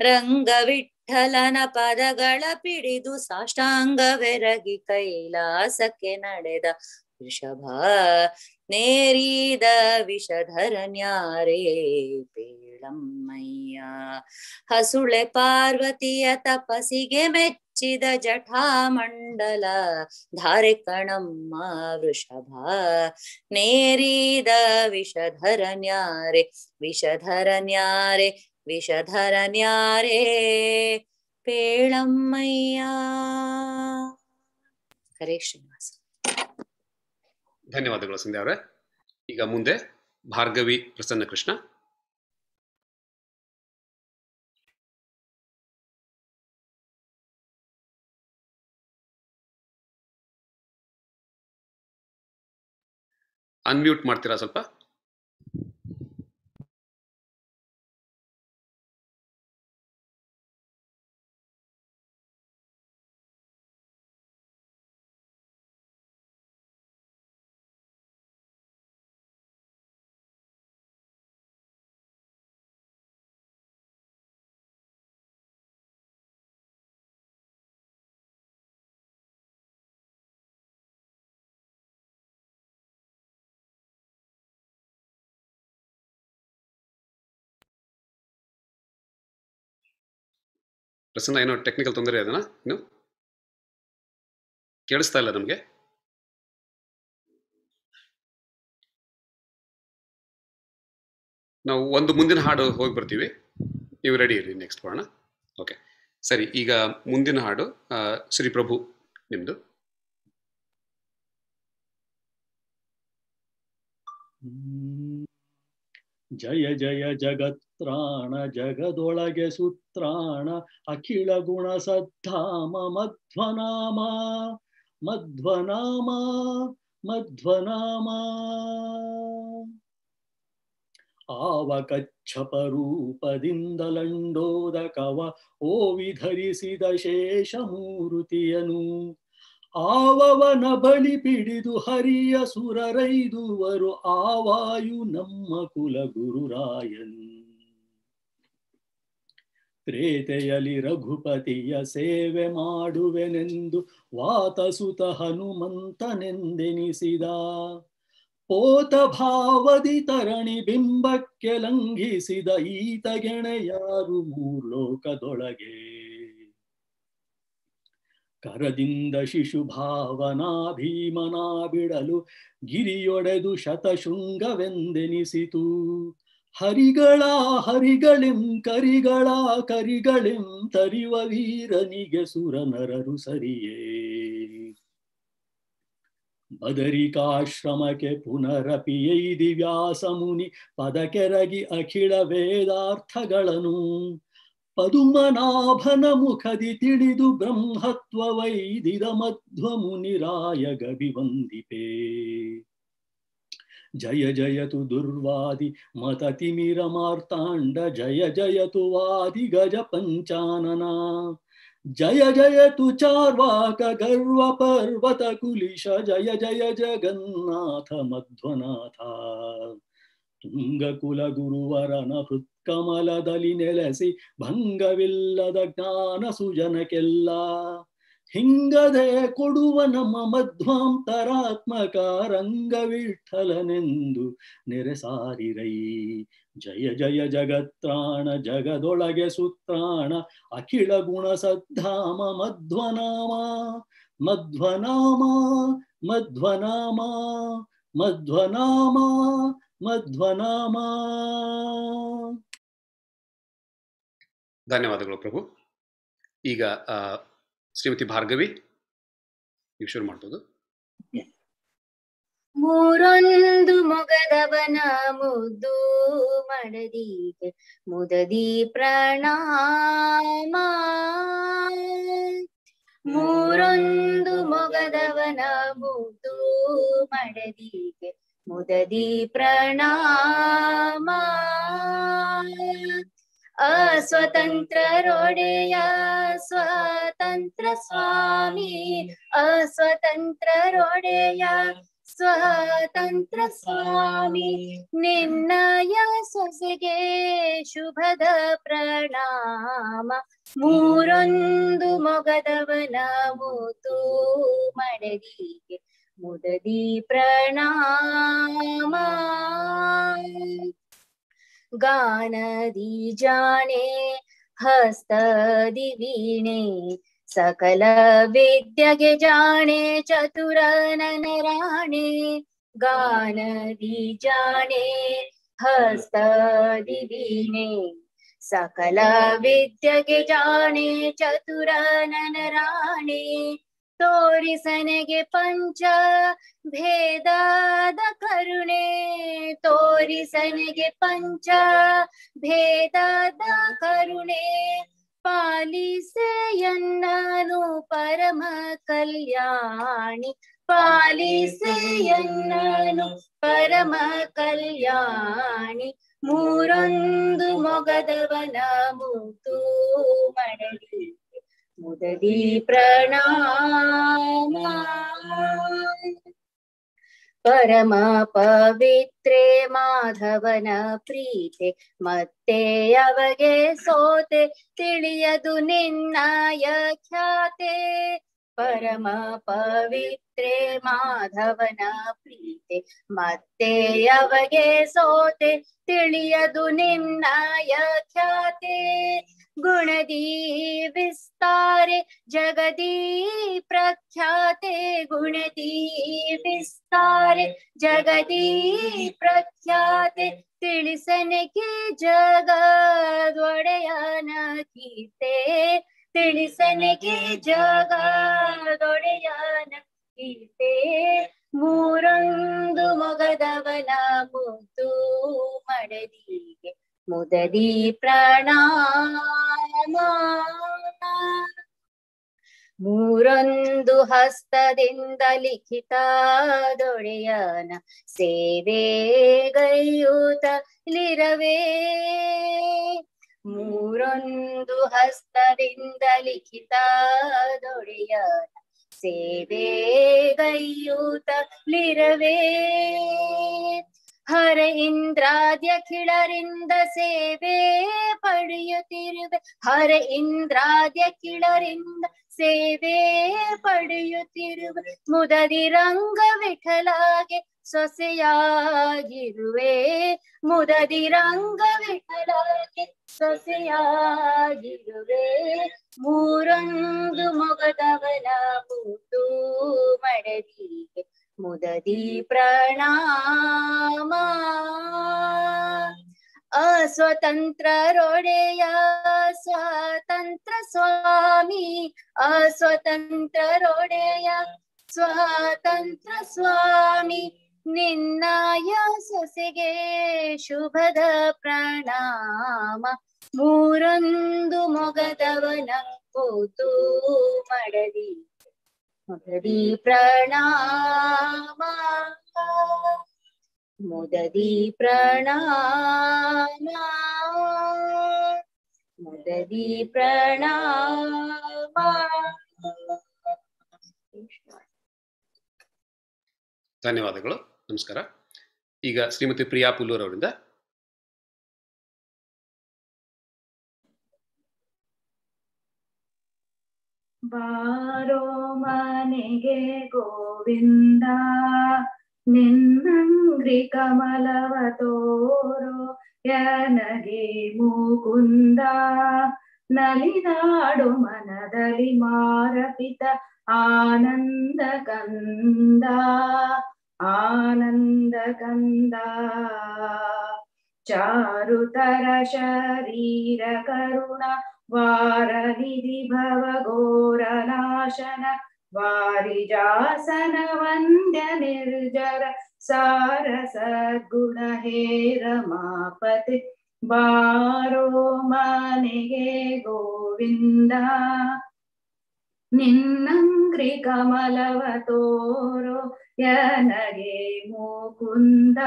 ರಂಗ ವಿಠಲನ ಪದಗಳ ಪಿಡಿದು ಸಾಷ್ಟಾಂಗವೆರಗಿ ಕೈಲಾಸಕ್ಕೆ ನಡೆದ ವೃಷಭ. ನೇರಿದ ವಿಷಧರನ್ಯಾರೇ ಪೇಳಮ್ಮಯ್ಯ. ಹಸುಳೆ ಪಾರ್ವತಿಯ ತಪಸಿಗೆ ಮೆಚ್ಚಿದ ಜಠಾಮಂಡಲ, ಧಾರೆ ಕಣಮ್ಮ ವೃಷಭ ನೇರಿದ ವಿಷಧರ ನ್ಯಾರೆ ವಿಷಧರ ನ್ಯಾರೆ ವಿಷಧರ ನ್ಯಾರೆ, ಪೇಳಮ್ಮಯ್ಯ. ಹರೇ ಶ್ರೀನಿವಾಸ. ಧನ್ಯವಾದಗಳು ಸಂಧ್ಯಾ ಅವರೇ. ಈಗ ಮುಂದೆ ಭಾರ್ಗವಿ ಪ್ರಸನ್ನ ಕೃಷ್ಣ ಅನ್ಮ್ಯೂಟ್ ಮಾಡ್ತೀರಾ ಸ್ವಲ್ಪ? ಪ್ರಸನ್ನ ಏನೋ ಟೆಕ್ನಿಕಲ್ ತೊಂದರೆ ಅದನ್ನ ಇನ್ನು ಕೇಳಿಸ್ತಾ ಇಲ್ಲ ನಮಗೆ. ನಾವು ಒಂದು ಮುಂದಿನ ಹಾಡು ಹೋಗಿ ಬರ್ತೀವಿ. ನೀವು ರೆಡಿ ಇರಿ ನೆಕ್ಸ್ಟ್ ಬರೋಣ. ಓಕೆ ಸರಿ, ಈಗ ಮುಂದಿನ ಹಾಡು ಶ್ರೀ ಪ್ರಭು ನಿಮ್ದು. ಹ್ಮ್. ಜಯ ಜಯ ಜಗತ್ರಾಣ ಜಗದೊಳಗೆ ಸುತ್ರಾಣ ಅಖಿಳ ಗುಣ ಸದ್ಧಾಮ, ಮಧ್ವನಾಮ ಮಧ್ವನಾಮ ಮಧ್ವನಾಮ. ಆವ ಓವಿ ಓ ವಿಧರಿಸಿದ ಶೇಷಮೂರುತಿಯನು. ಆವವನ ಬಳಿ ಪಿಡಿದು ಹರಿಯ ಸುರರೈದುವರು ಆವಾಯು ನಮ್ಮ ಕುಲ ಗುರುರಾಯನ್ ತ್ರೇತೆಯಲ್ಲಿ ರಘುಪತಿಯ ಸೇವೆ ಮಾಡುವೆನೆಂದು ವಾತಸುತ ಹನುಮಂತನೆಂದೆನಿಸಿದ. ಪೋತ ಭಾವದಿ ತರಣಿ ಬಿಂಬಕ್ಕೆ ಲಂಘಿಸಿದ ಈತ ಗೆಣೆಯಾರು ಮೂರ್ಲೋಕದೊಳಗೆ. ಕರದಿಂದ ಶಿಶು ಭಾವನಾ ಭೀಮನಾ ಬಿಡಲು ಗಿರಿಯೊಡೆದು ಶತಶೃಂಗವೆಂದೆನಿಸಿತು. ಹರಿಗಳ ಹರಿಗಳೆಂ ಕರಿಗಳ ಕರಿಗಳೆಂ ತರಿವ ವೀರನಿಗೆ ಸುರನರರು ಸರಿಯೇ. ಬದರಿಕಾಶ್ರಮಕ್ಕೆ ಪುನರಪಿ ದಿವ್ಯಾಸ ವ್ಯಾಸ ಮುನಿ ಪದಕೆರಗಿ ಅಖಿಳ ವೇದಾರ್ಥಗಳನ್ನು ಪದುಮನಾಭನ ಮುಖದಿ ತಿಳಿದು ಬ್ರಹ್ಮತ್ವ ವೈದಿದ ಮಧ್ವ ಮುನಿರಾಯ ಗವಿ ವಂದಿಪೇ ಜಯ ಜಯತು ದುರ್ವಾದಿ ಮತತಿಮಿರಮಾರ್ತಾಂಡ ಜಯ ಜಯತು ವಾದಿ ಗಜ ಪಂಚಾನನ ಜಯ ಜಯತು ಚಾರ್ವಾಕ ಗರ್ವ ಪರ್ವತ ಕುಲಿಶ ಜಯ ಜಯ ಜಗನ್ನಾಥ ಮಧ್ವನಾಥ ತುಂಗಕುಲ ಗುರುವರನ ಹೃತ್ಕಮಲದಲ್ಲಿ ನೆಲೆಸಿ ಭಂಗವಿಲ್ಲದ ಜ್ಞಾನ ಸುಜನಕ್ಕೆಲ್ಲ ಹಿಂಗದೆ ಕೊಡುವ ನಮ್ಮ ಮಧ್ವಾಂತರಾತ್ಮಕ ರಂಗವಿಠಲನೆಂದು ನೆರೆಸಾರಿರೈ. ಜಯ ಜಯ ಜಗತ್ರಾಣ ಜಗದೊಳಗೆ ಸುತ್ರಾಣ ಅಖಿಳ ಗುಣ ಸದ್ಧಾಮ, ಮಧ್ವನಾಮ ಮಧ್ವನಾಮ ಮಧ್ವನಾಮ ಮಧ್ವನಾಮ ಮಧ್ವನಾಮ ಧನ್ಯವಾದಗಳು ಪ್ರಭು. ಈಗ ಆ, ಶ್ರೀಮತಿ ಭಾರ್ಗವಿ ನೀವು ಶುರು ಮಾಡ್ಬೋದು. ಮೂರೊಂದು ಮೊಗದವನ ಮುದ್ದು ಮಡದೀಗ ಮುದದಿ ಪ್ರಣಾಮ. ಮೂರೊಂದು ಮೊಗದವನ ಮುದ್ದು ಮಡದಿಗೆ ಮುದದಿ ಪ್ರಣಾಮ. ಅಸ್ವತಂತ್ರರೊಡೆಯ ಸ್ವತಂತ್ರ ಸ್ವಾಮಿ. ಅಸ್ವತಂತ್ರರೊಡೆಯ ಸ್ವತಂತ್ರ ಸ್ವಾಮಿ. ನಿನ್ನಯ ಸೊಸೆಗೆ ಶುಭದ ಪ್ರಣಾಮ. ಮೂರೊಂದು ಮೊಗದವನ ಮೂತು ಮಡದಿಗೆ मुददी प्रणामा। गानदी जाने हस्त दिवीणे सकल विद्य विद्यगे जाने चतुरननराणे गानदी जाने, हस्तदि वीणे, सकल विद्य विद्यगे जाने, चतुर चतुरननराणे ತೋರಿಸನೆಗೆ ಪಂಚ ಭೇದಾದ ಕರುಣೆ. ತೋರಿಸನೆಗೆ ಪಂಚ ಭೇದಾದ ಕರುಣೆ. ಪಾಲಿಸೆಯನ್ನನು ಪರಮ ಕಲ್ಯಾಣಿ. ಪಾಲಿಸೆಯನ್ನನು ಪರಮ ಕಲ್ಯಾಣಿ. ಮೂರೊಂದು ಮೊಗದವನ ಮೂತು ಮಡಲಿ. ಮುದದಿ ಪ್ರಣಾಮ ಪರಮ ಪವಿತ್ರೆ ಮಾಧವನ ಪ್ರೀತೆ ಮತ್ತೆ ಅವಗೆ ಸೋತೆ ತಿಳಿಯದು ನಿನ್ನಯ ಖ್ಯಾತೆ. ಪರಮ ಪವಿತ್ರೆ ಮಾಧವನ ಪ್ರೀತೆ ಮತ್ತೆ ಅವಗೆ ಸೋತೆ ತಿಳಿಯದು ನಿನ್ನಯ ಖ್ಯಾತೆ. ಗುಣದಿ ವಿಸ್ತಾರೆ ಜಗದಿ ಪ್ರಖ್ಯಾತೆ ಗುಣದಿ ವಿಸ್ತಾರೆ ಜಗದಿ ಪ್ರಖ್ಯಾತೆ ತಿಳಿಸನೆಗೆ ಜಗದೊಡೆಯನ ಕೀರ್ತೆ. ತಿಳಿಸನೆಗೆ ಜಗದೊಡೆಯನ ಕೀರ್ತೆ ಮೂರೊಂದು ಮೊಗದವನ ಮುದ್ದು ಮಡದಿಗೆ. ಮುದದಿ ಪ್ರಣಾಮ ಮೂರೊಂದು ಹಸ್ತದಿಂದ ಲಿಖಿತ ದೊಡೆಯನ ಸೇವೆ ಗೈಯೂತ ಲಿರವೇ ಮೂರೊಂದು ಹಸ್ತದಿಂದ ಲಿಖಿತ ದೊಡೆಯನ ಸೇವೆ ಗೈಯೂತ ಲಿರವೇ. ಹರ ಇಂದ್ರಾದ್ಯಖಿಳರಿಂದ ಸೇವೆ ಪಡೆಯುತ್ತಿರುವೆ. ಹರ ಇಂದ್ರಾದ್ಯಖಿಳರಿಂದ ಸೇವೆ ಪಡೆಯುತ್ತಿರುವೆ. ಮುದದಿ ರಂಗ ವಿಠಲಾಗೆ ಸೊಸೆಯಾಗಿರುವೆ. ಮುದದಿ ರಂಗ ವಿಠಲಾಗಿ ಸೊಸೆಯಾಗಿರುವೆ. ಮೂರೊಂದು ಮೊಗದವನ ಮುದ್ದು ಮಡದಿಗೆ ಮುದದಿ ಪ್ರಣಾಮ. ಅಸ್ವತಂತ್ರರೊಡೆಯ ಸ್ವಾತಂತ್ರ ಸ್ವಾಮಿ. ಅಸ್ವತಂತ್ರರೊಡೆಯ ಸ್ವಾತಂತ್ರ ಸ್ವಾಮಿ. ನಿನ್ನಯ ಸೊಸೆಗೆ ಶುಭದ ಪ್ರಣಾಮ. ಮೂರೊಂದು ಮೊಗದವನ ಕೂತು ಮಡದಿ ಮಗದಿ ಪ್ರಣಾಮ. ಮುದದಿ ಪ್ರಣಾಮ. ಮುದದಿ ಪ್ರಣಾಮ. ಧನ್ಯವಾದಗಳು. ನಮಸ್ಕಾರ. ಈಗ ಶ್ರೀಮತಿ ಪ್ರಿಯಾ ಪುಲ್ಲೂರ್ ಅವರಿಂದ ಬಾರೋ ಮನೆಗೆ ಗೋವಿಂದ, ನಿನ್ನಂಗ್ರಿ ಕಮಲವ ತೋರೋ, ಯನಗೆ ಮುಕುಂದ, ನಲಿದಾಡು ಮನದಲ್ಲಿ ಮಾರಪಿತ ಆನಂದ ಕಂದ. आनन्दगन्धा चारुतरशरीरकरुण वारनिधि भवघोरनाशन वारिजासन वन्द्यनिर्जर सारसद्गुणहे रमापति बारो मनेगे गोविन्द निन्नङ्क्रिकमलवतोरो ಯನಗೆ ಮುಕುಂದ.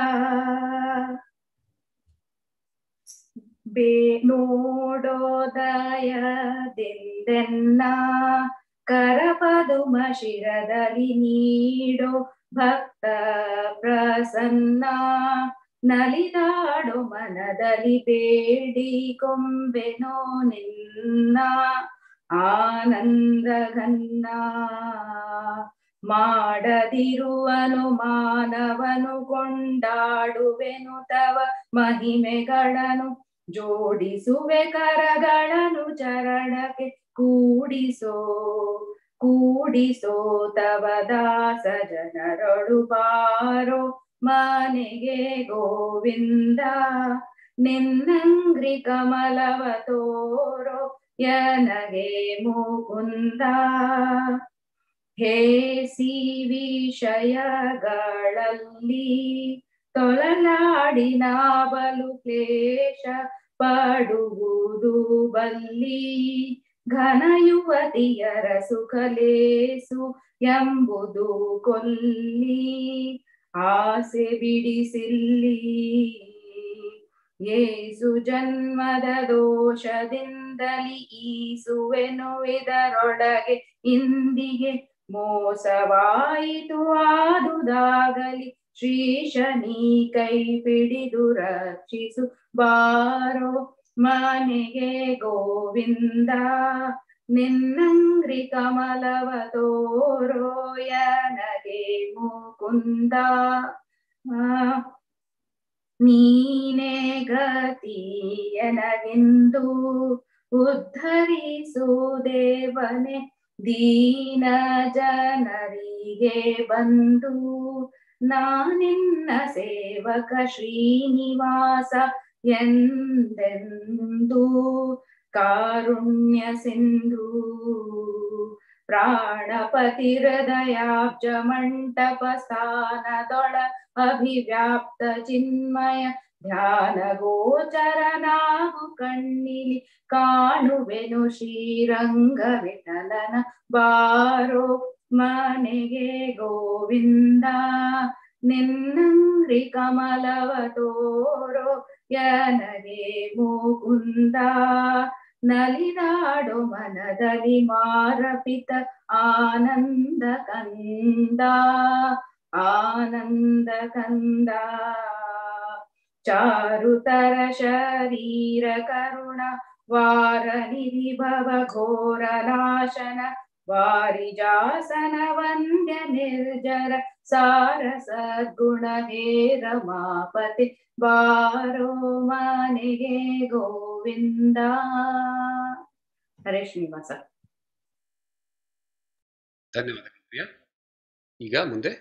ಬೇ ನೋಡೋದಯದಿಂದೆನ್ನ ಕರಪದುಮ ಶಿರದಲ್ಲಿ ನೀಡೋ ಭಕ್ತ ಪ್ರಸನ್ನ. ನಲಿದಾಡು ಮನದಲ್ಲಿ ಬೇಡಿ ಕೊಂಬೆನೋ ನಿನ್ನ ಆನಂದ ಘನ್ನ. ಮಾಡದಿರುವನು ಮಾನವನು ಕೊಂಡಾಡುವೆನು ತವ ಮಹಿಮೆಗಳನು ಜೋಡಿಸುವೆ ಕರಗಳನ್ನು ಚರಣಕ್ಕೆ ಕೂಡಿಸೋ ಕೂಡಿಸೋ ತವ ದಾಸ ಜನರಳು ಬಾರೋ ಮನೆಗೆ ಗೋವಿಂದ. ನಿನ್ನಂಗ್ರಿ ಕಮಲವ ತೋರೋ ಯನಗೆ ಮುಕುಂದ. ಹೇ ಸಿ ವಿಷಯಗಳಲ್ಲಿ ತೊಳಲಾಡಿ ಬಲು ಕ್ಲೇಶ ಪಡುವುದು ಬಲ್ಲಿ. ಘನ ಯುವತಿಯರ ಸುಖಲೇಸು ಎಂಬುದು ಕೊಲ್ಲಿ. ಆಸೆ ಬಿಡಿಸಿಲ್ಲಿ. ಏಸು ಜನ್ಮದ ದೋಷದಿಂದಲಿ ಈಸುವೆನು. ಇದರೊಡಗೆ ಇಂದಿಗೆ ಮೋಸವಾಯಿತು ಆದುದಾಗಲಿ ಶ್ರೀಶನಿ ಕೈ ಪಿಡಿದು ರಕ್ಷಿಸು ಬಾರೋ ಮನೆಗೆ ಗೋವಿಂದ. ನಿನ್ನಂಗ್ರಿ ಕಮಲವ ತೋರೋಯನಗೆ ಮುಕುಂದ. ನೀನೇ ಗತಿಯನಗೆಂದು ಉದ್ಧರಿಸು ದೇವನೇ. ದೀನ ಜನರಿಗೆ ಬಂದು ನಾನಿನ್ನ ಸೇವಕ ಶ್ರೀನಿವಾಸ ಎಂದೆಂದು ಕಾರುಣ್ಯ ಸಿಂಧು ಪ್ರಾಣಪತಿ ಹೃದಯಾಬ್ಜ ಮಂಟಪ ಸ್ಥಾನದೊಳ ಅಭಿವ್ಯಾಪ್ತ ಚಿನ್ಮಯ ಧ್ಯಾನ ಗೋಚರನಾಗು ಕಣ್ಣಿಲಿ ಕಾಣುವೆನು ಶ್ರೀರಂಗ ವಿಠಲನ ಬಾರೋ ಮನೆಗೆ ಗೋವಿಂದ. ನಿನ್ನಂಗ್ರಿ ಕಮಲವ ತೋರೋ ಯನಗೆ ಮುಕುಂದ. ನಲಿದಾಡು ಮನದಲ್ಲಿ ಮಾರಪಿತ ಆನಂದ ಕಂದ. ಆನಂದ ಕಂದ. ಕರುಣ ವಾರ ನಿಭವ ಭವ ಘೋರ ನಾಶನ ವಾರಿಜಾಸನ ವಂದ್ಯ ನಿರ್ಜರ ಸಾರ ಸದ್ಗುಣ ಹೇ ರಮಾಪತಿ ಬಾರೋ ಮನೆಗೆ ಗೋವಿಂದ ಹರೇ ಶ್ರೀನಿವಾಸ ಧನ್ಯವಾದಗಳು ಪ್ರಿಯಾ ಈಗ ಮುಂದೆ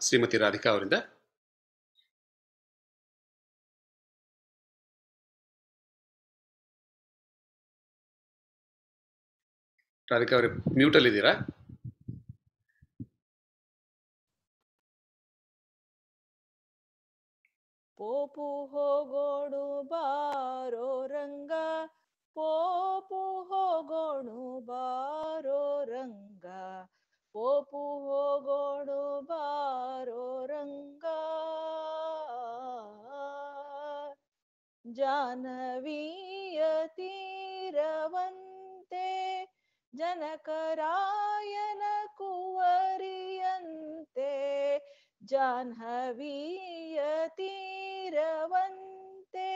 ಶ್ರೀಮತಿ ರಾಧಿಕಾ ಅವರಿಂದ ರಾಧಿಕಾ ಅವರೇ ಮ್ಯೂಟಲ್ಲಿ ಇದ್ದೀರಾ ಪೋಪು ಹೋಗೋಣು ಬಾರೋ ರಂಗ, ಪೋಪು ಹೋಗೋಣು ಬಾರೋ ರಂಗ, ಪೋಪು ಹೋಗೋಣು ಬಾರೋ ರಂಗ. ಜಾನವೀಯ ತೀರವಂತೆ ಜನಕರಾಯನ ಕುವರಿಯಂತೆ ಜಾಹ್ನವೀಯ ತೀರವಂತೆ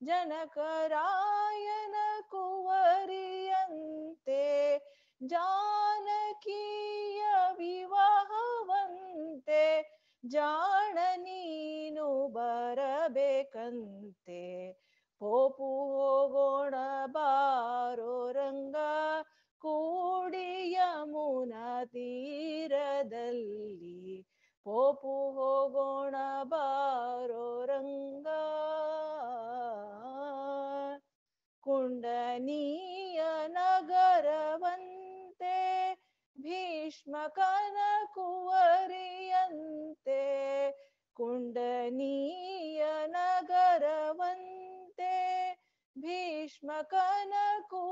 ಜನಕರಾಯನ ಕುವರಿಯಂತೆ ಜಾನಕೀಯ ವಿವಾಹವಂತೆ ಜಾಣ ನೀನು ಬರಬೇಕಂತೆ ಪೋಪು ಹೋಗೋಣ ಬಾರೋ ರಂಗ ಕೂಡಿ ಯಮುನಾ ತೀರದಲ್ಲಿ ಪೋಪು ಹೋಗೋಣ ಬಾರೋ ರಂಗ. ಕುಂಡನೀಯ ನಗರವಂತೆ ಭೀಷ್ಮಕನ ಕುವರಿಯಂತೆ ಕುಂಡನೀಯ ನಗರವಂತೆ ಭೀಷ್ಮಕನ ಕುವರಿಯಂತೆ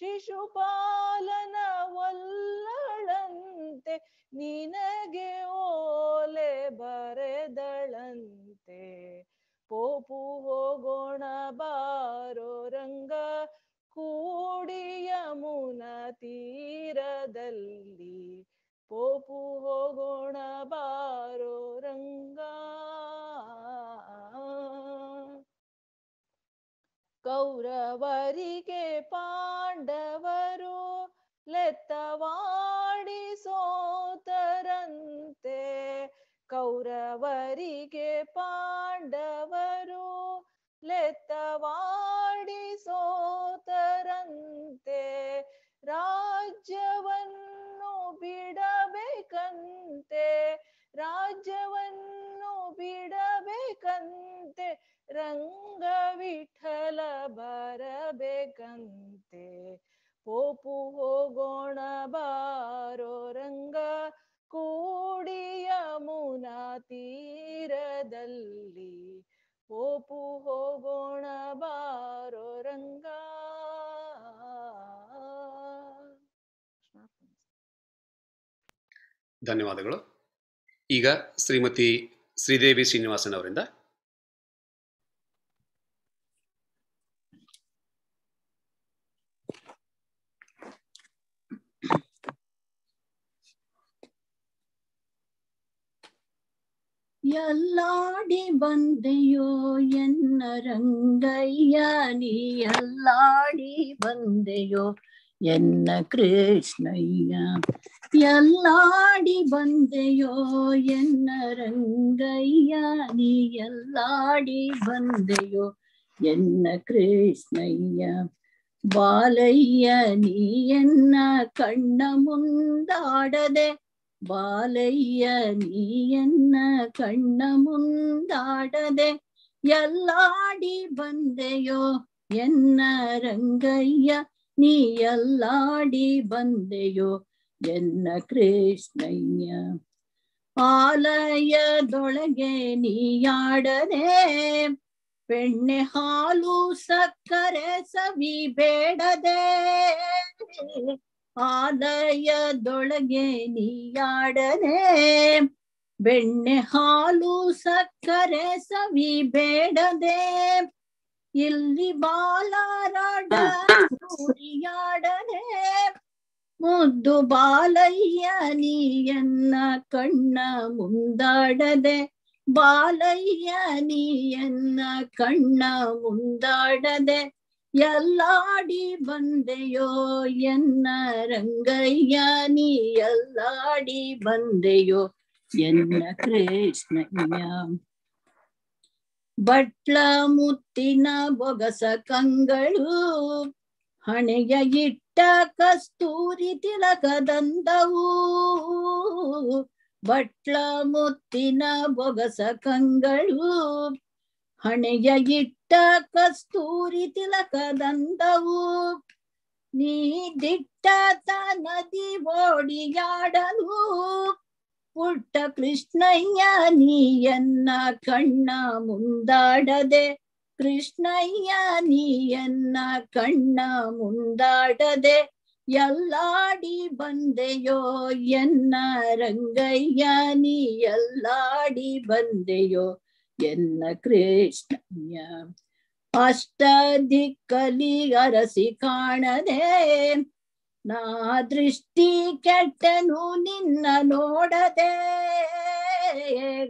ಶಿಶುಪಾಲನ ವಲ್ಲಳಂತೆ ನಿನಗೆ ಓಲೆ ಬರೆದಳಂತೆ. ಪೋಪು ಹೋಗೋಣ ಬಾರೋ ರಂಗ ಕೂಡಿಯ ಮುನ ತೀರದಲ್ಲಿ தவறி ಧನ್ಯವಾದಗಳು. ಈಗ ಶ್ರೀಮತಿ ಶ್ರೀದೇವಿ ಶ್ರೀನಿವಾಸನ್ ಅವರಿಂದ ಎಲ್ಲಾಡಿ ಬಂದೆಯೋ ಎನ್ನ ರಂಗಯ್ಯ ನೀ ಎಲ್ಲಾಡಿ ಬಂದೆಯೋ ಎನ್ನ ಕೃಷ್ಣಯ್ಯ ಎಲ್ಲಾಡಿ ಬಂದೆಯೋ ಎನ್ನ ರಂಗಯ್ಯ ನೀ ಎಲ್ಲಾಡಿ ಬಂದೆಯೋ ಎನ್ನ ಕೃಷ್ಣಯ್ಯ ಬಾಲಯ್ಯ ನೀ ಎನ್ನ ಕಣ್ಣ ಮುಂದಾಡದೆ ಬಾಲಯ್ಯ ನೀಯನ್ನ ಕಣ್ಣ ಮುಂದಾಡದೆ ಎಲ್ಲಾಡಿ ಬಂದೆಯೋ ಎನ್ನ ರಂಗಯ್ಯ ನೀ ಎಲ್ಲಾಡಿ ಬಂದೆಯೋ ಎನ್ನ ಕೃಷ್ಣಯ್ಯ? ಆಲಯದೊಳಗೆ ನೀಯಾಡದೆ ಬೆಣ್ಣೆ ಹಾಲು ಸಕ್ಕರೆ ಸವಿ ಬೇಡದೆ ಆಲಯದೊಳಗೆ ನೀಯಾಡದೆ ಬೆಣ್ಣೆ ಹಾಲು ಸಕ್ಕರೆ ಸವಿ ಬೇಡದೆ ಇಲ್ಲಿ ಬಾಲಾರಾಡ ಸೂರಿಯಾಡದೆ ಮುದ್ದು ಬಾಲಯ್ಯ ನೀಯನ್ನ ಕಣ್ಣ ಮುಂದಾಡದೆ ಬಾಲಯ್ಯ ನೀಯನ್ನ ಕಣ್ಣ ಮುಂದಾಡದೆ ಎಲ್ಲಾಡಿ ಬಂದೆಯೋ ಎನ್ನ ರಂಗಯ್ಯ ನೀ ಎಲ್ಲಾಡಿ ಬಂದೆಯೋ ಎನ್ನ ಕೃಷ್ಣಯ್ಯ ಬಟ್ಲ ಮುತ್ತಿನ ಬೊಗಸ ಕಂಗಳು, ಹಣೆಯ ಇಟ್ಟ ಕಸ್ತೂರಿ ತಿಲಕದಂದವು. ಬಟ್ಲ ಮುತ್ತಿನ ಬೊಗಸ ಕಂಗಳು, ಹಣೆಯ ಇಟ್ಟ ಕಸ್ತೂರಿ ತಿಲಕದಂದವು. ನೀ ದಿಟ್ಟ ನದಿ ಓಡಿಯಾಡಲು ಪುಟ್ಟ ಕೃಷ್ಣಯ್ಯ ನೀಯನ್ನ ಕಣ್ಣ ಮುಂದಾಡದೆ ಕೃಷ್ಣಯ್ಯ ನೀಯನ್ನ ಕಣ್ಣ ಮುಂದಾಡದೆ ಎಲ್ಲಾಡಿ ಬಂದೆಯೋ ಎನ್ನ ರಂಗಯ್ಯ ನೀ ಎಲ್ಲಾಡಿ ಬಂದೆಯೋ ಎನ್ನ ಕೃಷ್ಣಯ್ಯ ಅಷ್ಟ ದಿಕ್ಕಲಿ ಅರಸಿ ಕಾಣದೆ ನಾ ದೃಷ್ಟಿ ಕೆಟ್ಟನು ನಿನ್ನ ನೋಡದೆ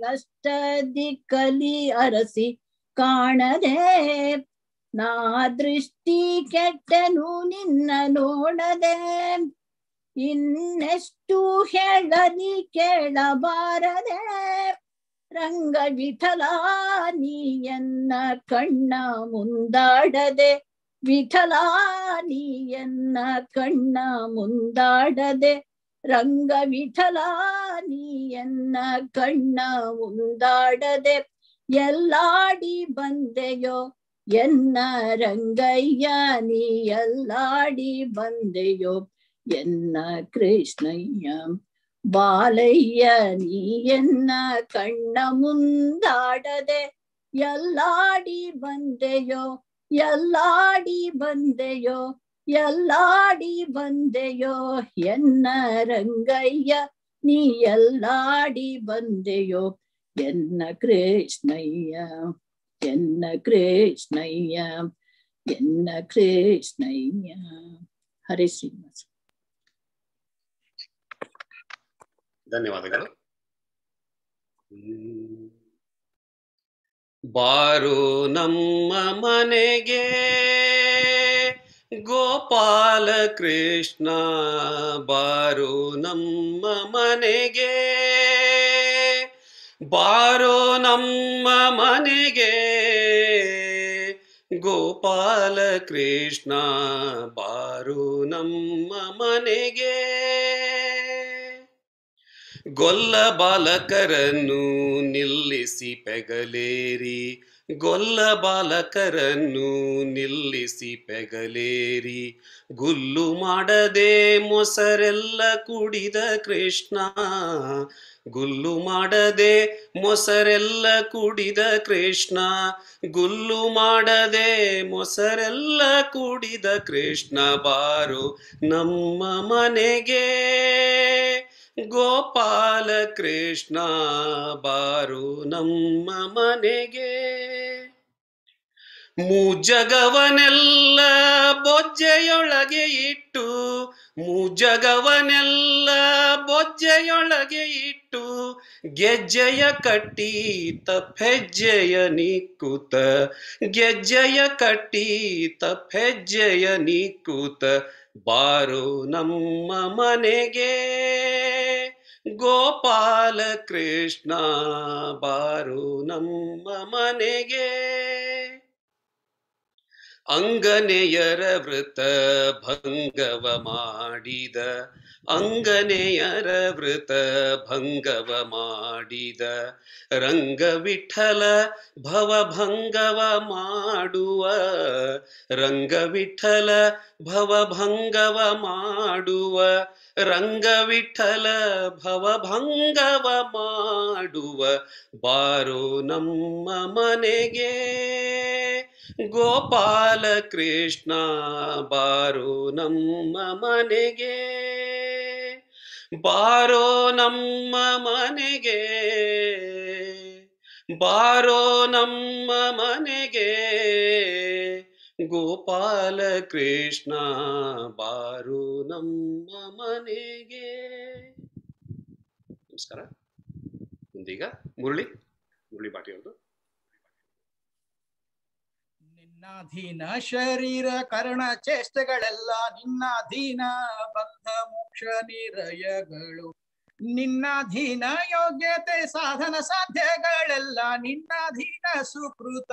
ಅಷ್ಟ ದಿಕ್ಕಲಿ ಅರಸಿ ಕಾಣದೆ. ನಾ ದೃಷ್ಟಿ ಕೆಟ್ಟನು ನಿನ್ನ ನೋಡದೆ, ಇನ್ನೆಷ್ಟು ಹೇಳಲಿ ಕೇಳಬಾರದೆ. ರಂಗ ವಿಠಲ ನೀಯನ್ನ ಕಣ್ಣ ಮುಂದಾಡದೆ ವಿಠಲ ನೀಯನ್ನ ಕಣ್ಣ ಮುಂದಾಡದೆ ರಂಗ ವಿಠಲ ನೀಯನ್ನ ಕಣ್ಣ ಮುಂದಾಡದೆ ಎಲ್ಲಾಡಿ ಬಂದೆಯೋ ಎನ್ನ ರಂಗಯ್ಯ ನೀ ಎಲ್ಲಾಡಿ ಬಂದೆಯೋ ಎನ್ನ ಕೃಷ್ಣಯ್ಯ ಬಾಲಯ್ಯ ನೀ ಎನ್ನ ಕಣ್ಣ ಮುಂದಾಡದೆ ಎಲ್ಲಾಡಿ ಬಂದೆಯೋ ಎಲ್ಲಾಡಿ ಬಂದೆಯೋ ಎಲ್ಲಾಡಿ ಬಂದೆಯೋ ಎನ್ನ ರಂಗಯ್ಯ ನೀ ಎಲ್ಲಾಡಿ ಬಂದೆಯೋ ಎನ್ನ ಕೃಷ್ಣಯ್ಯ ಎನ್ನ ಕೃಷ್ಣಯ್ಯ ಎನ್ನ ಕೃಷ್ಣಯ್ಯ ಹರೇ ಶ್ರೀನಿವಾಸ ಧನ್ಯವಾದಗಳು. ಹ್ಮ್. ಬಾರೋ ನಮ್ಮ ಮನೆಗೆ. ಗೋಪಾಲ ಕೃಷ್ಣ ಬಾರು ನಮ್ಮ ಮನೆಗೆ. ಬಾರೋ ನಮ್ಮ ಮನೆಗೆ. ಗೋಪಾಲ ಕೃಷ್ಣ ಬಾರು ನಮ್ಮ ಮನೆಗೆ. ಗೊಲ್ಲ ಬಾಲಕರನ್ನು ನಿಲ್ಲಿಸಿ ಪೆಗಲೇರಿ. ಗೊಲ್ಲ ಬಾಲಕರನ್ನು ನಿಲ್ಲಿಸಿ ಪೆಗಲೇರಿ. ಗುಲ್ಲು ಮಾಡದೆ ಮೊಸರೆಲ್ಲ ಕುಡಿದ ಕೃಷ್ಣ. ಗುಲ್ಲು ಮಾಡದೆ ಮೊಸರೆಲ್ಲ ಕುಡಿದ ಕೃಷ್ಣ. ಗುಲ್ಲು ಮಾಡದೆ ಮೊಸರೆಲ್ಲ ಕುಡಿದ ಕೃಷ್ಣ ಬಾರು ನಮ್ಮ ಮನೆಗೆ. ಗೋಪಾಲ ಕೃಷ್ಣ ಬಾರು ನಮ್ಮ ಮನೆಗೆ. ಮೂಜಗವನೆಲ್ಲ ಬೊಜ್ಜೆಯೊಳಗೆ ಇಟ್ಟು, ಮೂಜಗವನೆಲ್ಲ ಬೊಜ್ಜೆಯೊಳಗೆ ಇಟ್ಟು, ಗೆಜ್ಜೆಯ ಕಟ್ಟಿ ತಪ್ಪೆಜ್ಜೆಯ ನಿಕ್ಕುತ ಗೆಜ್ಜೆಯ ಕಟ್ಟಿ ತಪ್ಪೆಜ್ಜೆಯ ನಿಕ್ಕುತ ಬಾರೋ ನಮ್ಮ ಮನೆಗೆ. ಗೋಪಾಲ ಕೃಷ್ಣ ಬಾರು ನಮ್ಮ ಮನೆಗೆ. ಅಂಗನೆಯರ ವೃತ ಭಂಗವ ಮಾಡಿದ ಅಂಗನೆಯರ ವೃತ ಭಂಗವ ಮಾಡಿದ ರಂಗ ವಿಠಲ ಭವಭಂಗವ ಮಾಡುವ ರಂಗ ವಿಠಲ ಭವಭಂಗವ ಮಾಡುವ ರಂಗ ವಿಠಲ ಭವಭಂಗವ ಮಾಡುವ ಬಾರೋ ನಮ್ಮ ಮನೆಗೆ. ಗೋಪಾಲ ಕೃಷ್ಣ ಬಾರೋ ನಮ್ಮ ಮನೆಗೆ. ಬಾರೋ ನಮ್ಮ ಮನೆಗೆ. ಬಾರೋ ನಮ್ಮ ಮನೆಗೆ. ಗೋಪಾಲ ಕೃಷ್ಣ ಬಾರು ನಮ್ಮ ಮನೆಗೆ. ನಮಸ್ಕಾರ. ಇಂದೀಗ ಮುರಳಿ ಮುರಳಿ ಪಾಟಿ ನಿನ್ನಾಧೀನ ಶರೀರ, ಕರ್ಣ ಚೇಷ್ಟೆಗಳೆಲ್ಲ ನಿನ್ನಾಧೀನ ಬಂಧ, ಮೋಕ್ಷ ನಿರಯಗಳು. ನಿನ್ನಾಧೀನ ಯೋಗ್ಯತೆ, ಸಾಧನ ಸಾಧ್ಯಗಳೆಲ್ಲ ನಿನ್ನಾಧೀನ ಸುಕೃತ,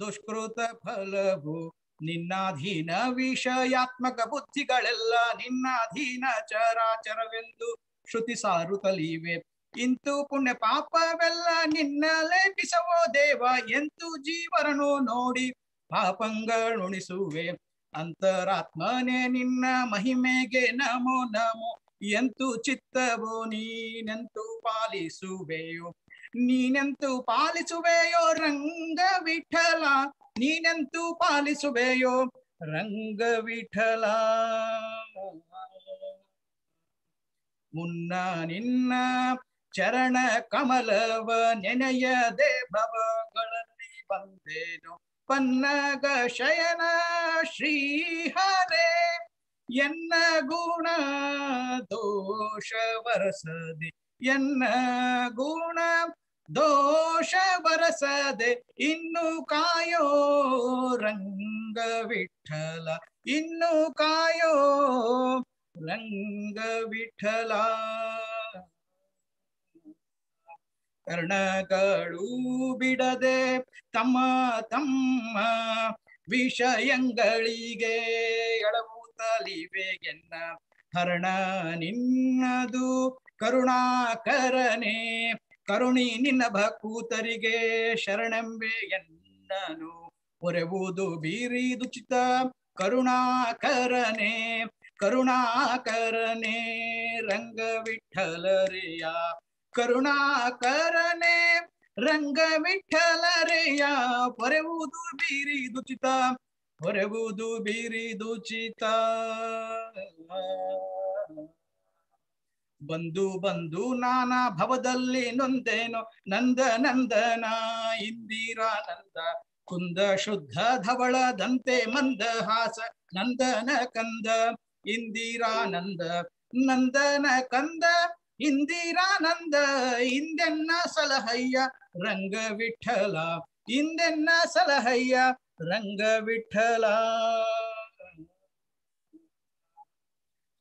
ದುಷ್ಕೃತ ಫಲವು. ನಿನ್ನಾಧೀನ ವಿಷಯಾತ್ಮಕ ಬುದ್ಧಿಗಳೆಲ್ಲ ನಿನ್ನಾಧೀನ ಚರಾಚರವೆಂದು ಶ್ರುತಿ ಸಾರು ಕಲಿವೆ ಇಂತು ಪುಣ್ಯ ಪಾಪವೆಲ್ಲ ನಿನ್ನ ಲೇಪಿಸವೋ ದೇವ ಎಂತು ಜೀವರನು ನೋಡಿ ಪಾಪಂಗಳುಣಿಸುವೆ ಅಂತರಾತ್ಮನೇ ನಿನ್ನ ಮಹಿಮೆಗೆ ನಮೋ ನಮೋ ಎಂತು ಚಿತ್ತವು ನೀನೆಂತು ಪಾಲಿಸುವೆಯೋ. ನೀನೆಂತು ಪಾಲಿಸುವೆಯೋ ರಂಗ ವಿಠಲ ನೀನೆಂತು ಪಾಲಿಸುವೆಯೋ? ರಂಗ ವಿಠಲ ಮುನ್ನ ನಿನ್ನ ಚರಣ ಕಮಲವ ನೆನೆಯದೆ ಭವಗಳಲ್ಲಿ ಬಂದೇನು. ಪನ್ನಗ ಶಯನ ಶ್ರೀಹರೇ, ಎನ್ನ ಗುಣ ದೋಷ ವರಸದಿ. ಎನ್ನ ಗುಣ ದೋಷ ಬರಸದೆ ಇನ್ನು ಕಾಯೋ ರಂಗ ವಿಠಲ ಇನ್ನು ಕಾಯೋ ರಂಗ ವಿಠಲ ಕರ್ಣಗಳು ಬಿಡದೆ ತಮ್ಮ ತಮ್ಮ ವಿಷಯಂಗಳಿಗೆ ಎಳವುತ್ತಲಿವೆ ಎನ್ನ ಹರಣ ನಿನ್ನದು ಕರುಣಾಕರನೆ ಕರುಣಿ ನಿನ್ನ ಭಕೂತರಿಗೆ ಶರಣೆಂಬೆ ಎನ್ನನು. ಒರೆವುದು ಬೀರಿದುಚಿತ ಕರುಣಾಕರನೆ ಕರುಣಾಕರನೆ ರಂಗ ವಿಠಲರೆಯ ಕರುಣಾಕರನೆ ರಂಗ ವಿಠಲರೆಯ ಪೊರೆವುದು ಬೀರಿದುಚಿತ ಹೊರೆವುದು ಬೀರಿದುಚಿತ ಬಂದು ಬಂದು ನಾನಾ ಭವದಲ್ಲಿ ನೊಂದೇನೋ, ನಂದ ನಂದನ ಇಂದಿರಾನಂದ ಕುಂದ ಶುದ್ಧ ಧವಳ ದಂತೆ ಮಂದ ಹಾಸ, ನಂದನ ಕಂದ ಇಂದಿರಾನಂದ ನಂದನ ಕಂದ ಇಂದಿರಾನಂದ ಇಂದೆನ್ನ ಸಲಹಯ್ಯ, ರಂಗ ವಿಠಲ, ಇಂದೆನ್ನ ಸಲಹಯ್ಯ, ರಂಗ ವಿಠಲ.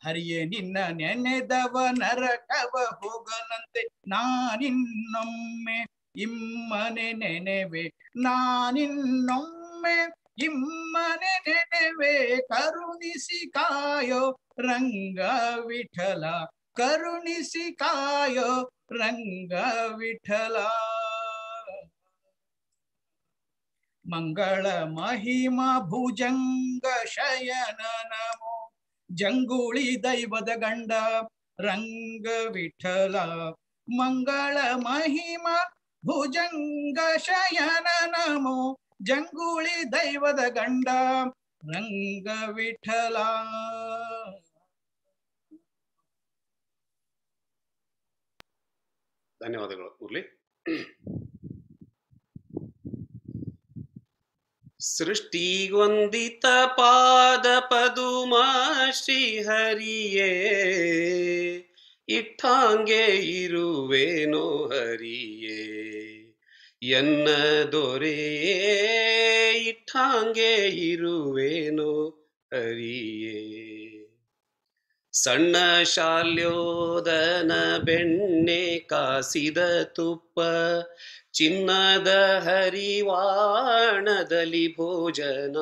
ಹರಿಯೇ, ನಿನ್ನ ನೆನೆದವ ನರಕವ ಹೋಗನಂತೆ. ನಾನಿನ್ನೊಮ್ಮೆ ಇಮ್ಮನೆ ನೆನೆವೆ. ನಾನಿನ್ನೊಮ್ಮೆ ಇಮ್ಮನೆ ನೆನೆವೆ. ಕರುಣಿಸಿ ಕಾಯೋ ರಂಗ ವಿಠಲ ಕರುಣಿಸಿ ಕಾಯೋ ರಂಗ ವಿಠಲ ಮಂಗಳ ಮಹಿಮ ಭುಜಂಗ ಶಯನ ನಮೋ ಜಂಗುಳಿ ದೈವದ ಗಂಡ, ರಂಗ ವಿಠಲ, ಮಂಗಳ ಮಹಿಮ, ಭುಜಂಗ ಶಯನ ನಮೋ, ಜಂಗುಳಿ ದೈವದ ಗಂಡ, ರಂಗ ವಿಠಲ. ಧನ್ಯವಾದಗಳು, ಮುರಳಿ. ಸೃಷ್ಟಿಗೊಂದಿತ ಪಾದ ಪದುಮ ಶ್ರೀಹರಿಯೇ ಇಟ್ಟಾಂಗೆ ಇರುವೇನೋ ಹರಿಯೇ. ಎನ್ನ ದೊರೆಯೇ ಇಟ್ಟಾಂಗೆ ಇರುವೇನೋ ಹರಿಯೇ. ಸಣ್ಣ ಶಾಲ್ಯೋದನ ಬೆಣ್ಣೆ ಕಾಸಿದ ತುಪ್ಪ, ಚಿನ್ನದ ಹರಿವಾಣದಲ್ಲಿ ಭೋಜನ.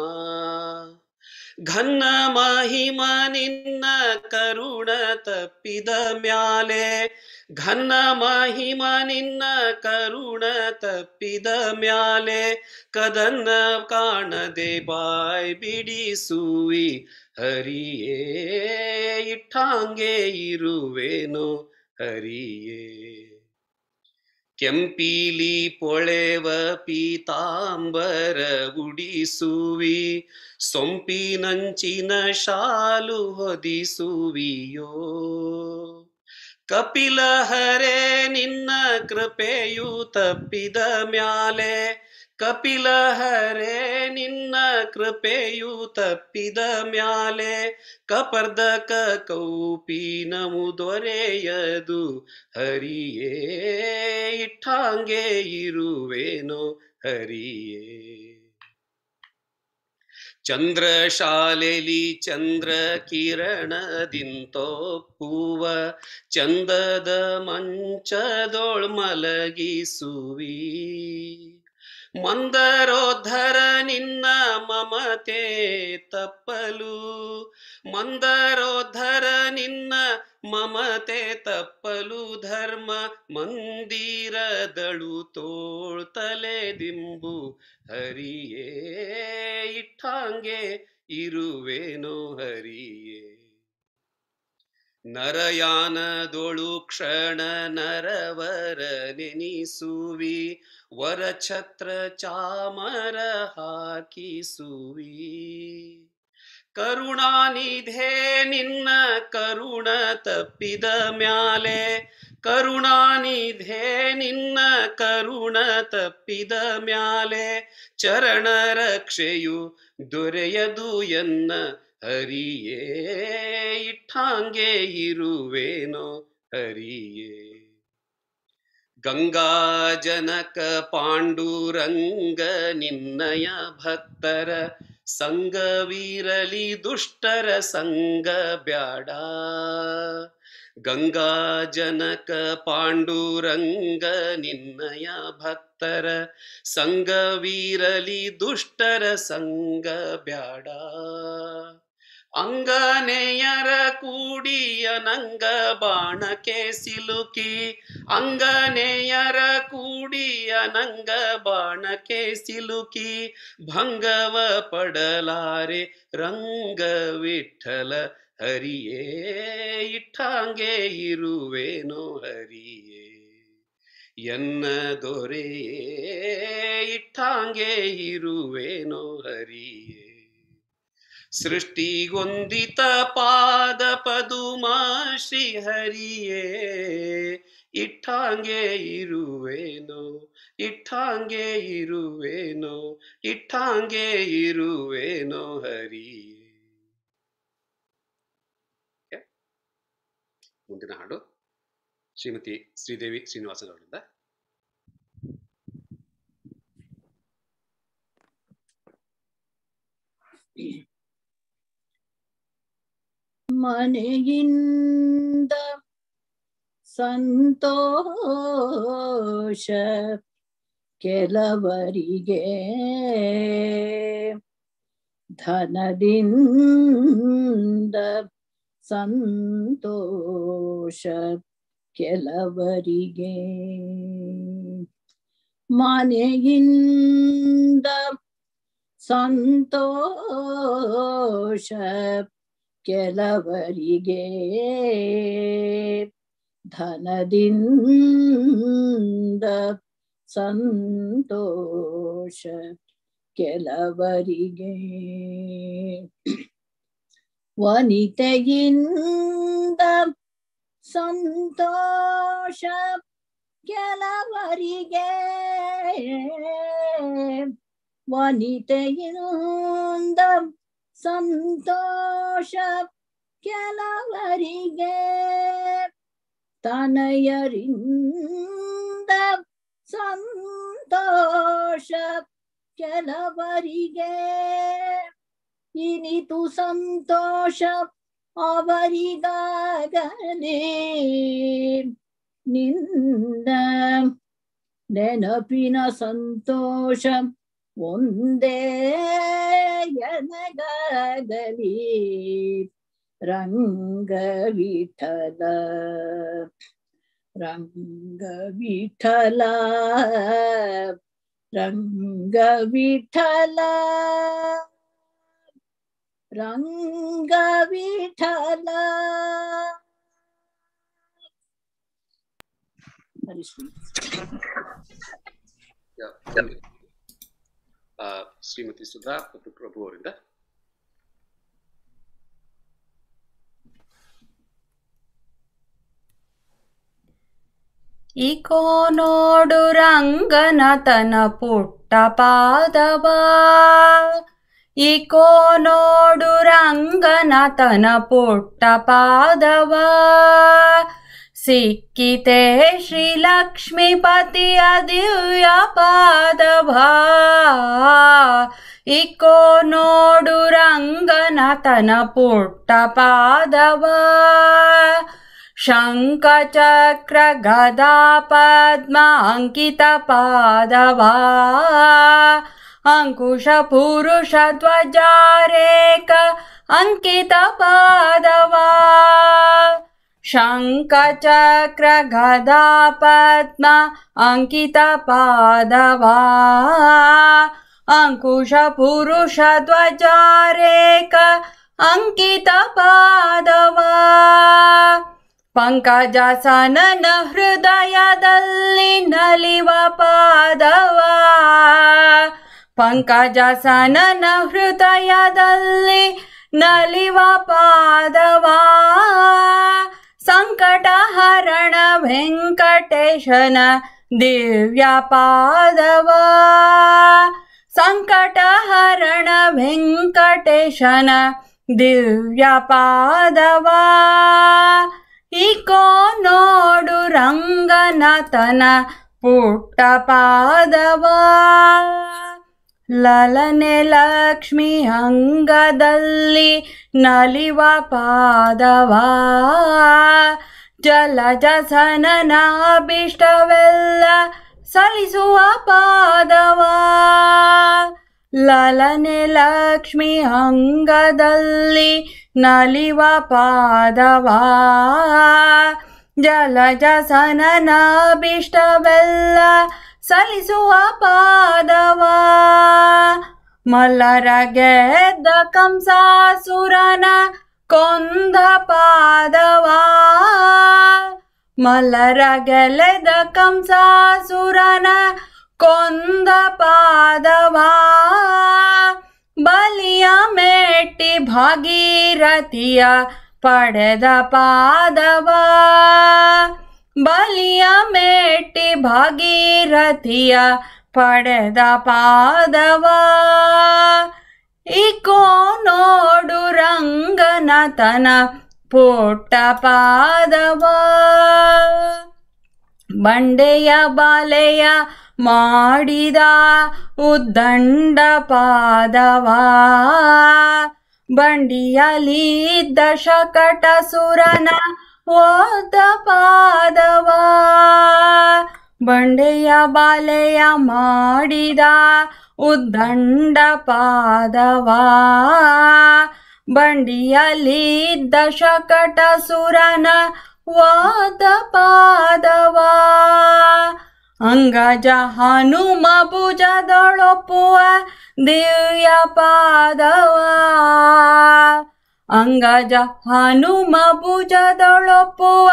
ಘನ್ನ ಮಹಿಮ ನಿನ್ನ ಕರುಣ ತಪ್ಪಿದ ಮ್ಯಾಲೆ, ಘನ್ನ ಮಹಿಮ ನಿನ್ನ ಕರುಣ ತಪ್ಪಿದ ಮ್ಯಾಲೆ, ಕದನ್ನ ಕಾಣದೆ ಬಾಯ್ ಬಿಡಿಸುವಿ. ಹರಿಯೇ ಇಟ್ಟಾಂಗೆ ಇರುವೆನು, ಹರಿಯೇ. ಕೆಂಪೀಲಿ ಪೊಳೆವ ಪೀತಾಂಬರ ಉಡಿಸುವಿ ಸೊಂಪಿನಂಚಿನ ಶಾಲು ಹೊದಿಸುವಿಯೋ. ಕಪಿಲ ಹರೇ ನಿನ್ನ ಕೃಪೆಯು ತಪ್ಪಿದ ಮ್ಯಾಲೆ ಕಪಿಲ ಹರೆ ನಿನ್ನ ಕೃಪೆಯು ತಪ್ಪಿದ ಮ್ಯಾಲೆ ಕಪರ್ದಕ ಕೌಪಿನಮು ದೊರೆಯದು. ಹರಿಯೇ, ಇಟ್ಟಾಂಗೆ ಇರುವೇನೋ, ಹರಿಯೇ. ಚಂದ್ರ ಶಾಲೆಲಿ ಚಂದ್ರ ಕಿರಣದಿಂತೊಪ್ಪುವ, ಚಂದದ ಮಂಚದೊಳ್ ಮಲಗಿಸುವಿ. ಮಂದರೋದ್ಧರ ನಿನ್ನ ಮಮತೆ ತಪ್ಪಲು. ಮಂದರೋದ್ಧರ ನಿನ್ನ ಮಮತೆ ತಪ್ಪಲು ಧರ್ಮ ಮಂದಿರದಳು ತೋಳ್ತಲೆ ದಿಂಬು. ಹರಿಯೇ ಇಟ್ಟಾಂಗೆ ಇರುವೇನೋ ಹರಿಯೇ. ನರಯಾನದೊಳು ಕ್ಷಣ ನರವರ ನೆನಿಸುವಿ ವರಛತ್ರ ಚಾಮರ ಹಾಕಿಸುವಿ. ಕರುಣಾನಿಧೆ ನಿನ್ನ ಕರುಣ ತಪ್ಪಿದ ಮ್ಯಾಲೆ, ಕರುಣಾನಿಧೆ ನಿನ್ನ ಕರುಣ ತಪ್ಪಿದ ಮ್ಯಾಲೆ, ಚರಣ ರಕ್ಷೆಯು ದೊರೆಯದು ಎನ್ನ ಹರಿಯೇ ಇಟ್ಟಾಂಗೆ ಇರುವೇನೋ ಹರಿಯೇ. ಗಂಗಾ ಜನಕ ಪಾಂಡುರಂಗ ನಿನ್ನಯ ಭಕ್ತರ ಸಂಗವಿರಲಿ ದುಷ್ಟರ ಸಂಗ ಬ್ಯಾಡ. ಗಂಗಾ ಜನಕ ಪಾಂಡುರಂಗ ನಿನ್ನಯ ಭಕ್ತರ ಸಂಗವಿರಲಿ ದುಷ್ಟರ ಸಂಗ ಬ್ಯಾಡ. ಅಂಗನೆಯರ ಕೂಡಿಯ ನಂಗ ಬಾಣಕ್ಕೆ ಸಿಲುಕಿ, ಅಂಗನೆಯರ ಕೂಡಿಯ ನಂಗ ಬಾಣಕ್ಕೆ ಸಿಲುಕಿ, ಭಂಗವ ಪಡಲಾರೆ ರಂಗ ವಿಠಲ ಹರಿಯೇ ಇಟ್ಟಾಂಗೆ ಇರುವೇನೋ ಹರಿಯೇ. ಎನ್ನ ದೊರೆಯೇ ಇಟ್ಟಾಂಗೆ ಇರುವೇನೋ ಹರಿಯೇ. ಸೃಷ್ಟಿಗೊಂದಿತ ಪಾದ ಪದುಮ ಶ್ರೀಹರಿಯೇ ಇಟ್ಟಾಂಗೆ ಇರುವೇನೋ ಇಟ್ಟಾಂಗೆ ಇರುವೇನೋ ಇಟ್ಟಾಂಗೆ ಇರುವೇನೋ ಹರಿಯೇ? ಮುಂದಿನ ಹಾಡು ಶ್ರೀಮತಿ ಶ್ರೀದೇವಿ ಶ್ರೀನಿವಾಸನ್ ಅವರಿಂದ ಮನೆಯಿಂದ ಸಂತೋಷ ಕೆಲವರಿಗೆ ಧನದಿಂದ ಸಂತೋಷ ಕೆಲವರಿಗೆ ಮನೆಯಿಂದ ಸಂತೋಷ ಕೆಲವರಿಗೆ ಧನದಿಂದ ಸಂತೋಷ ಕೆಲವರಿಗೆ ವನಿತೆಯಿಂದ ಸಂತೋಷ ಕೆಲವರಿಗೆ ವನಿತೆಯಿಂದ ಸಂತೋಷ ಕೆಲವರಿಗೆ ತನಯರಿಂದ ಸಂತೋಷ ಕೆಲವರಿಗೆ ಇನಿತು ಸಂತೋಷ ಅವರಿಗಾಗಲೇ ನಿಂದ ನೆನಪಿನ ಸಂತೋಷ ಒಂದೇ ಎನಗಾಗಲಿ ರಂಗ ವಿಠಲ. ರಂಗ ವಿಠಲ ರಂಗ ವಿಠಲ. ರಂಗ ವಿಠಲ. ಹರಿಶ್ರೀ. ಆ, ಶ್ರೀಮತಿ ಸುಧಾ ಮತ್ತು ಪ್ರಭು ಅವರಿಂದ ಇಕೋ ನೋಡು ರಂಗನತನ ಪುಟ್ಟ ಪಾದವ. ಇಕೋ ನೋಡು ರಂಗನತನ ಪುಟ್ಟ ಪಾದವ. ಸಿಕ್ಕಿತೆ ಶ್ರೀ ಲಕ್ಷ್ಮೀಪತಿಯ ದಿವ್ಯ ಪಾದವ ಇಕೋ ನೋಡು ರಂಗನತನ ಪುಟ್ಟ ಪಾದವ ಶಂಖಚಕ್ರ ಗದಾ ಪದ್ಮ ಅಂಕಿತ ಪಾದವಾ ಅಂಕುಶ ಪುರುಷ ಧ್ವಜಾರೇಕ ಅಂಕಿತ ಪಾದವಾ ಪಂಕಜ ಸನನ ಹೃದಯದಲ್ಲಿ ನಲಿವ ಪಾದವ ಪಂಕಜಾಸನನ ಹೃದಯದಲ್ಲಿ ನಲಿವ ಪಾದವ ಸಂಕಟ ಹರಣ ವೆಂಕಟೇಶನ ದಿವ್ಯ ಪಾದವ ಸಂಕಟಹರಣ ವೆಂಕಟೇಶನ ದಿವ್ಯ ಪಾದವ ಇಕೋ ಲಲನೆ ಲಕ್ಷ್ಮಿ ಅಂಗದಲ್ಲಿ ನಲಿವ ಪಾದವ? ಜಲಜಸನನಾಭೀಷ್ಟವೆಲ್ಲ ಸಲಿಸುವ ಪಾದವ? ಲಲನೆ ಲಕ್ಷ್ಮಿ ಅಂಗದಲ್ಲಿ ನಲಿವ ಪಾದವ? ಜಲಜಸನನ ಅಭಿಷ್ಟವೆಲ್ಲ ಸಲಿಸುವ ಪಾದವ. ಮಲ್ಲರ ಗೆದ್ದ ಕಂಸಾಸುರನ ಕೊಂದ ಪಾದವ. ಮಲ್ಲರ ಗೆಲೆದ ಕಂಸಾಸುರನ ಕೊಂದ ಪಾದವ. ಬಲಿಯ ಮೆಟ್ಟಿ ಭಾಗೀರಥಿಯ ಪಡೆದ ಪಾದವ. ಬಲಿಯ ಮೆಟ್ಟಿ ಭಾಗೀರಥಿಯ ಪಡೆದ ಪಾದವ. ಇಕೋ ನೋಡು ರಂಗನಾಥನ ಪುಟ್ಟ ಪಾದವ. ಬಂಡೆಯ ಬಾಲೆಯ ಮಾಡಿದ ಉದ್ದಂಡ ಪಾದವ. ಬಂಡಿಯಲಿದ್ದ ಶಕಟ ಸುರನ ಓದ ಪಾದವ, ಬಂಡೆಯ ಬಾಲೆಯ ಮಾಡಿದ ಉದ್ದಂಡ ಪಾದವ. ಬಂಡಿಯಲ್ಲಿದ್ದ ಶಕಟ ಸುರನ ವಾದ ಪಾದವ. ಅಂಗಜ ಹನುಮ ಭುಜದೊಳೊಪ್ಪುವ ದಿವ್ಯ ಪಾದವ. ಅಂಗಜ ಹನುಮ ಭುಜದೊಳೊಪ್ಪುವ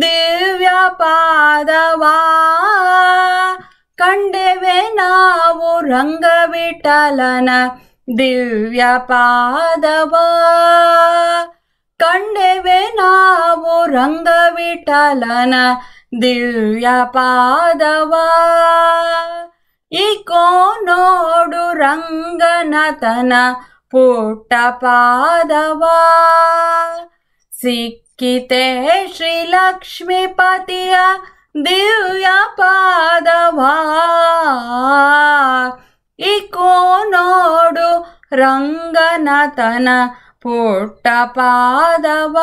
ದಿವ್ಯ ಪಾದವಾ. ಕಂಡೆವೆ ನಾವು ರಂಗವಿಠಲನ ದಿವ್ಯ ಪಾದವ. ಕಂಡೆವೆ ನಾವು ರಂಗವಿಠಲನ ದಿವ್ಯ ಪಾದವ. ಇಕೋ ನೋಡು ರಂಗನಾಥನ ಪುಟ್ಟ ಪಾದವ ಸಿಕ್ಕಿತೆ ಶ್ರೀ ಲಕ್ಷ್ಮೀಪತಿಯ ದಿವ್ಯ ಪಾದವ. ಇಕೋ ನೋಡು ರಂಗನತನ ಪುಟ್ಟ ಪಾದವ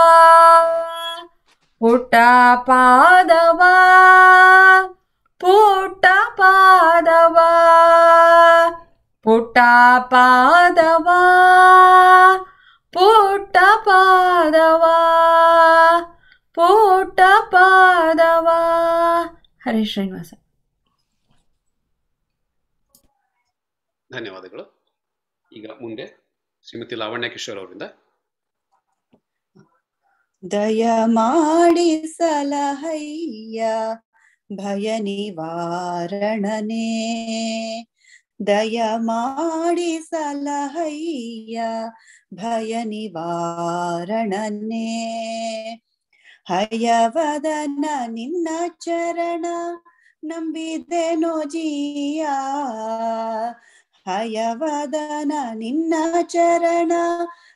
ಪುಟ್ಟ ಪಾದವ ಪುಟ್ಟ ಪಾದವ ಪುಟ್ಟ ಹರೇ ಶ್ರೀನಿವಾಸ. ಧನ್ಯವಾದಗಳು. ಈಗ ಮುಂದೆ ಶ್ರೀಮತಿ ಲಾವಣ್ಯ ಕಿಶೋರ್ ಅವರಿಂದ. ದಯ ಮಾಡಿ ಸಲಹಯ್ಯ ಭಯ ನಿವಾರಣನೆ. ದಯ ಮಾಡಿ ಸಲಹಯ್ಯ ಭಯ ನಿವಾರಣನೆ. ಹಯವದನ ನಿನ್ನ ಚರಣ ನಂಬಿದೆನೋ ಜೀಯ. ಹಯವದನ ನಿನ್ನ ಚರಣ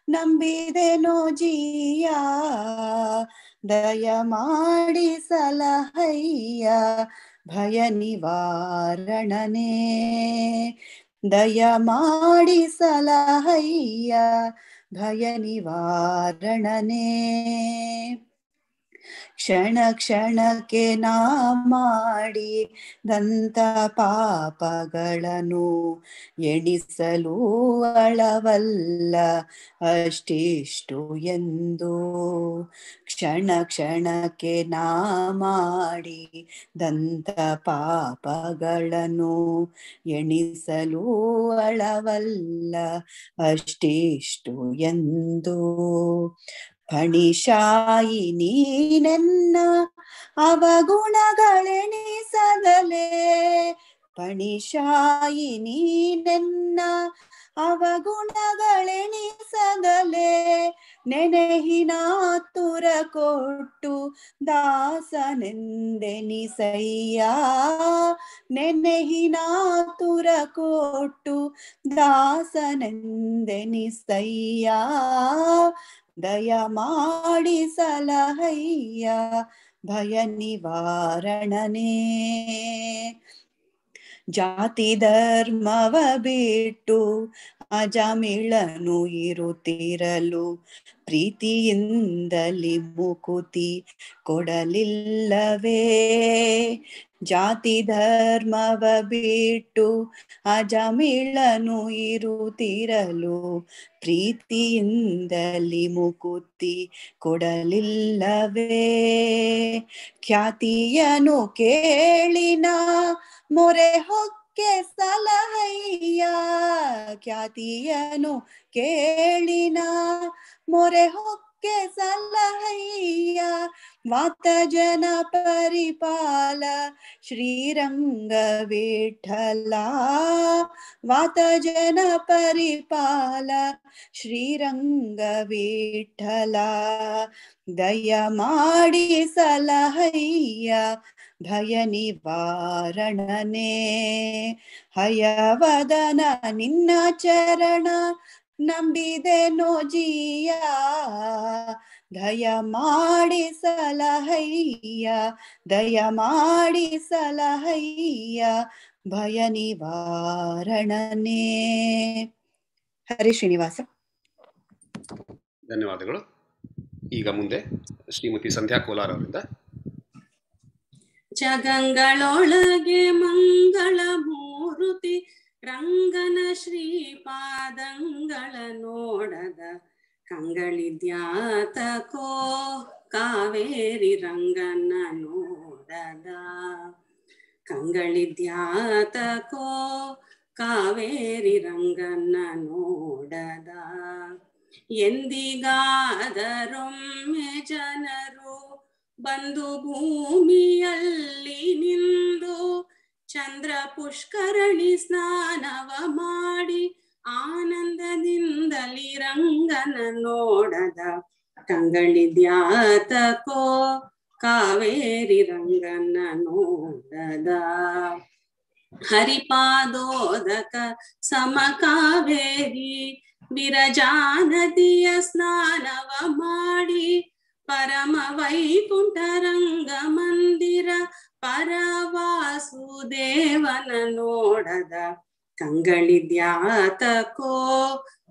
ನಂಬಿದೆನೋ ಜೀಯ. ದಯ ಮಾಡಿ ಸಲಹಯ್ಯ ಭಯ ನಿವಾರಣನೆ ದಯ ಮಾಡಿ ಸಲಹಯ್ಯ ಭಯ ನಿವಾರಣನೆ ಕ್ಷಣ ಕ್ಷಣಕ್ಕೆ ನಾ ಮಾಡಿ ದಂತ ಪಾಪಗಳನ್ನು ಎಣಿಸಲು ಅಳವಲ್ಲ ಅಷ್ಟಿಷ್ಟು ಎಂದು. ಕ್ಷಣ ಕ್ಷಣಕ್ಕೆ ನಾ ಮಾಡಿ ದಂತ ಪಾಪಗಳನ್ನು ಎಣಿಸಲು ಅಳವಲ್ಲ ಅಷ್ಟಿಷ್ಟು ಎಂದು. ಫಣಿಶಾಯಿ ನೀನೆನ್ನ ಅವಗುಣಗಳೆಣಿಸದಲೇ ಫಣಿಶಾಯಿ ನೀನೆನ್ನ ಅವಗುಣಗಳೆಣಿಸದಲೇ ನೆನೆಹಿನ ತುರ ಕೊಟ್ಟು ದಾಸನೆಂದೆನಿಸಯ್ಯ. ನೆನೆಹಿನ ತುರ ಕೊಟ್ಟು ದಾಸನೆಂದೆನಿಸಯ್ಯ. ದಯ ಮಾಡಿ ಸಲಹಯ್ಯ ಭಯ ನಿವಾರಣನೇ. ಜಾತಿ ಧರ್ಮವ ಬಿಟ್ಟು ಅಜಮಿಳನು ಇರುತ್ತಿರಲು ಪ್ರೀತಿಯಿಂದಲಿ ಮುಕುತಿ ಕೊಡಲಿಲ್ಲವೇ? ಜಾತಿ ಧರ್ಮವ ಬಿಟ್ಟು ಅಜಮಿಳನು ಇರುತ್ತಿರಲು? ಪ್ರೀತಿಯಿಂದಲಿ ಮುಕುತಿ ಕೊಡಲಿಲ್ಲವೇ? ಖ್ಯಾತಿಯನು ಕೇಳಿನ ಮೊರೆ ಹೊಕ್ಕೆ ಸಲಹಯ್ಯ ಖ್ಯಾತಿಯನು ಕೇಳಿನ ಮೊರೆ ಹೊಕ್ಕೆ ಸಲಹಯ್ಯ ವಾತ ಜನ ಪರಿಪಾಲ ಶ್ರೀರಂಗ ವಿಠಲ ವಾತ ಜನ ಪರಿಪಾಲ ಶ್ರೀರಂಗ ವಿಠಲ ದಯ ಮಾಡಿ ಸಲಹಯ್ಯ ಭಯ ನಿವಾರಣನೆ ಹಯವದನ ನಿನ್ನ ಚರಣ ನಂಬಿದೆನೋ ನೋಜಿಯ. ದಯ ಮಾಡಿ ಸಲಹಯ್ಯ ದಯ ಮಾಡಿ ಸಲಹಯ್ಯ ಭಯ ನಿವಾರಣನೆ ಹರಿ ಶ್ರೀನಿವಾಸ. ಧನ್ಯವಾದಗಳು. ಈಗ ಮುಂದೆ ಶ್ರೀಮತಿ ಸಂಧ್ಯಾ ಕೋಲಾರ್ ಅವರಿಂದ ಜಗಂಗಳೊಳಗೆ ಮಂಗಳ ಮೂರುತಿ ರಂಗನ ಶ್ರೀಪಾದಂಗಳ ನೋಡದ ಕಂಗಳಿದ್ಯಾತಕೋ ಕಾವೇರಿ ರಂಗನ ನೋಡದ ಕಂಗಳಿದ್ಯಾತಕೋ ಕಾವೇರಿ ರಂಗನ ನೋಡದ ಎಂದಿಗಾದರೊಮ್ಮೆ ಜನರು ಬಂದು ಭೂಮಿಯಲ್ಲಿ ನಿಂದು ಚಂದ್ರ ಪುಷ್ಕರಣಿ ಸ್ನಾನವ ಮಾಡಿ ಆನಂದದಿಂದಲಿ ರಂಗನ ನೋಡದ ಕಂಗಳಿದ್ಯಾತಕೋ ಕಾವೇರಿ ರಂಗನ ನೋಡದ. ಹರಿಪಾದೋದಕ ಸಮ ಕಾವೇರಿ ವಿರಜಾ ನದಿಯ ಸ್ನಾನವ ಮಾಡಿ ಪರಮ ವೈಕುಂಠ ರಂಗ ಮಂದಿರ ಪರವಾಸುದೇವನ ನೋಡದ ಕಂಗಳಿದ್ಯಾತಕೋ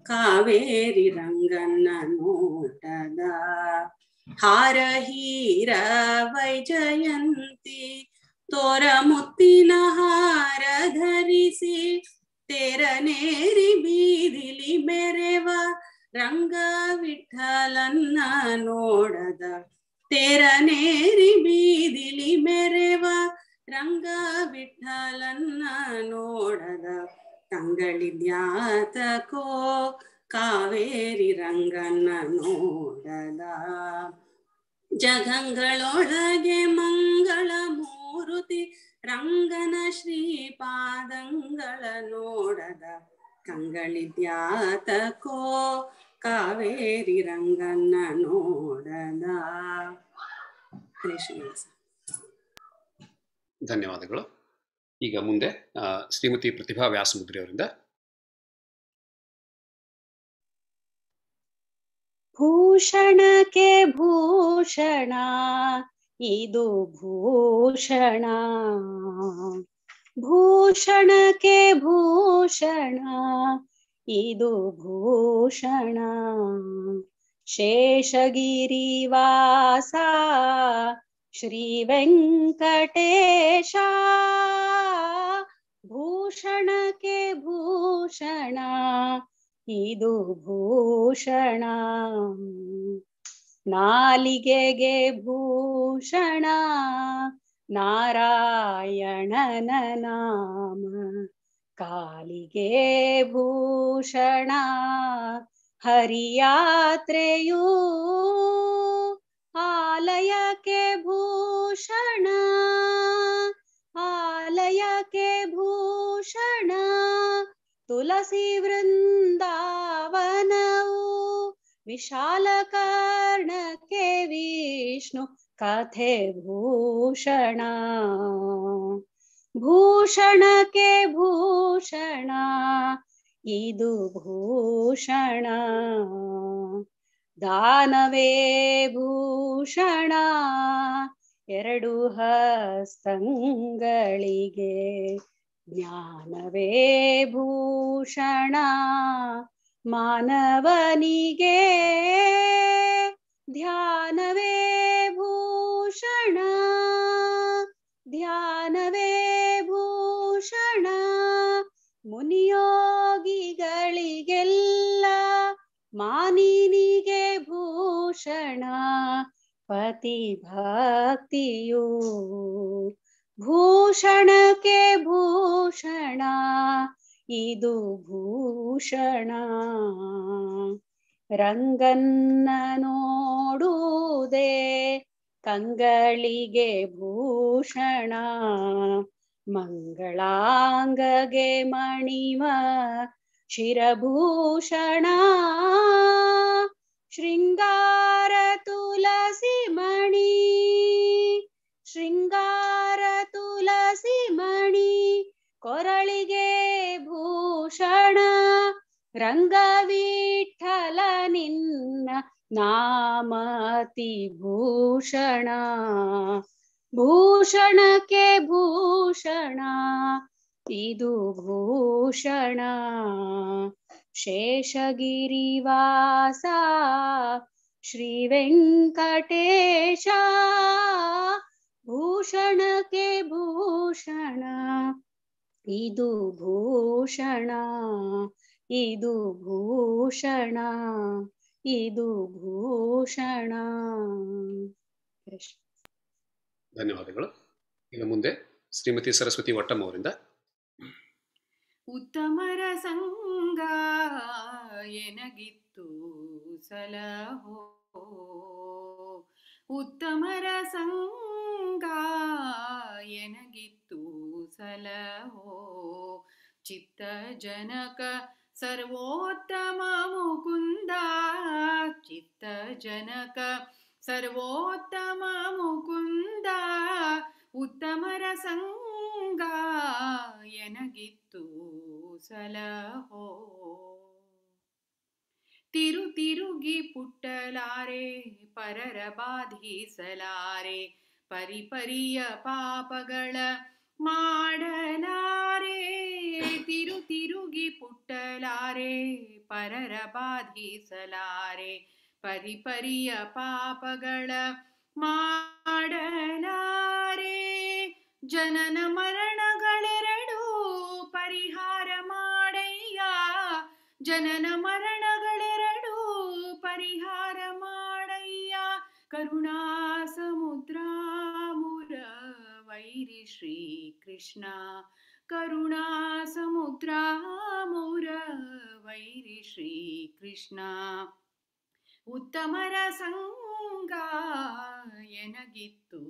ಕಾವೇರಿ ರಂಗನ ನೋಡದ ಹಾರ ಹೀರ ವೈಜಯಂತಿ ತೋರ ಮುತ್ತಿನ ಹಾರ ಧರಿಸಿ ತೆರನೇರಿ ಬೀದಿಲಿ ಮೆರೆವ ರಂಗ ವಿಠಲನ್ನ ನೋಡದ. ತೆರನೇರಿ ಬೀದಿಲಿ ಮೆರೆವ. ರಂಗ ವಿಠಲನ್ನ ನೋಡದ. ತಂಗಳಿದ್ಯಾತಕೋ ಕಾವೇರಿ ರಂಗನ ನೋಡದ. ಜಗಂಗಳೊಳಗೆ ಮಂಗಳ ಮೂರುತಿ ರಂಗನ ಶ್ರೀಪಾದಂಗಳ ನೋಡದ. ಕಂಗಳಿದ್ಯಾತಕೋ ಕಾವೇರಿ ರಂಗನ್ನ ನೋಡದ ಧನ್ಯವಾದಗಳು. ಈಗ ಮುಂದೆ ಆ, ಶ್ರೀಮತಿ ಪ್ರತಿಭಾ ವ್ಯಾಸಮುದ್ರಿ ಅವರಿಂದ. ಭೂಷಣಕ್ಕೆ ಭೂಷಣ ಇದು ಭೂಷಣ. ಭೂಷಣಕ್ಕೆ ಭೂಷಣ ಇದು ಭೂಷಣ. ಶೇಷಗಿರಿವಾಸ ಶ್ರೀ ವೆಂಕಟೇಶ ಭೂಷಣಕ್ಕೆ ಭೂಷಣ ಇದು ಭೂಷಣ. ನಾಲಿಗೆಗೆ ಭೂಷಣ ನಾರಾಯಣನ ನಾಮ. ಕಾಲಿಗೆ ಭೂಷಣ ಹರಿಯಾತ್ರೆಯೂ ಆಲಯಕ್ಕೆ ಭೂಷಣ ಆಲಯಕ್ಕೆ ಭೂಷಣ ತುಳಸಿ ವೃಂದಾವನವು ವಿಶಾಲ ಕರ್ಣಕ್ಕೆ ವಿಷ್ಣು ಕಥೆ ಭೂಷಣ ಭೂಷಣಕ್ಕೆ ಭೂಷಣ. ಇದು ಭೂಷಣ. ದಾನವೇ ಭೂಷಣ. ಎರಡು ಹಸ್ತಂಗಳಿಗೆ ಜ್ಞಾನವೇ ಭೂಷಣ. ಮಾನವನಿಗೆ ಧ್ಯಾನವೇ ಭೂಷಣ. ಧ್ಯಾನವೇ ಭೂಷಣ ಮುನಿಯೋಗಿಗಳಿಗೆಲ್ಲ ಮಾನಿನಿಗೆ ಭೂಷಣ ಪತಿ ಭಕ್ತಿಯು ಭೂಷಣಕ್ಕೆ ಭೂಷಣ ಇದು ಭೂಷಣ. ರಂಗನ್ನ ನೋಡುವುದೇ ಕಂಗಳಿಗೆ ಭೂಷಣ. ಮಂಗಳಾಂಗಗೆ ಮಣಿವ ಶಿರಭೂಷಣ. ಶೃಂಗಾರ ತುಳಸಿ ಮಣಿ. ಶೃಂಗಾರ ತುಳಸಿ ಮಣಿ, ಕೊರಳಿಗೆ ಭೂಷಣ. ರಂಗವಿಠಲ ನಿನ್ನ ನಾಮತಿ ಭೂಷಣ. ಭೂಷಣಕ್ಕೆ ಭೂಷಣ ಇದು ಭೂಷಣ ಶೇಷಗಿರಿವಾಸ ಶ್ರೀ ವೆಂಕಟೇಶ ಭೂಷಣಕ್ಕೆ ಭೂಷಣ ಇದು ಭೂಷಣ ಇದು ಭೂಷಣ ಇದು ಭೂಷಣ ಕೃಷ್ಣ ಧನ್ಯವಾದಗಳು. ಈಗ ಮುಂದೆ ಶ್ರೀಮತಿ ಸರಸ್ವತಿ ಒಟ್ಟಮ್ಮ ಅವರಿಂದ. ಉತ್ತಮರ ಸಂಗ ಎನಗಿತ್ತು ಸಲಹೋ. ಉತ್ತಮರ ಸಂಗ ಎನಗಿತ್ತು ಸಲಹೋ. ಚಿತ್ತ ಜನಕ ಸರ್ವೋತ್ತಮ ಮುಕುಂದ. ಚಿತ್ತ ಜನಕ ಸರ್ವೋತ್ತಮ ಮುಕುಂದ ಉತ್ತಮರ ಸಂಗ ಎನಗಿತ್ತು ಸಲಹೋ. ತಿರು ತಿರುಗಿ ಪುಟ್ಟಲಾರೆ, ಪರರ ಬಾಧಿಸಲಾರೆ ಪರಿಪರಿಯ ಪಾಪಗಳ ಮಾಡಲಾರೆ. ತಿರು ತಿರುಗಿ ಪುಟ್ಟಲಾರೆ, ಪರರ ಬಾಧಿಸಲಾರೆ ಪರಿಪರಿಯ ಪಾಪಗಳ ಮಾಡಲಾರೆ. ಜನನ ಮರಣಗಳೆರಡು ಪರಿಹಾರ ಮಾಡಯ್ಯ. ಜನನ ಮರಣಗಳೆರಡು ಪರಿಹಾರ ಮಾಡಯ್ಯ. ಕರುಣಾ ಸಮುದ್ರ ಮುರ ವೈರಿ ಶ್ರೀ ಕೃಷ್ಣ ಕರುಣಾ ಸಮುದ್ರ ಮುರ ವೈರಿ ಶ್ರೀ ಕೃಷ್ಣ ಉತ್ತಮರ ಸಂಗ ಎನಗಿತ್ತು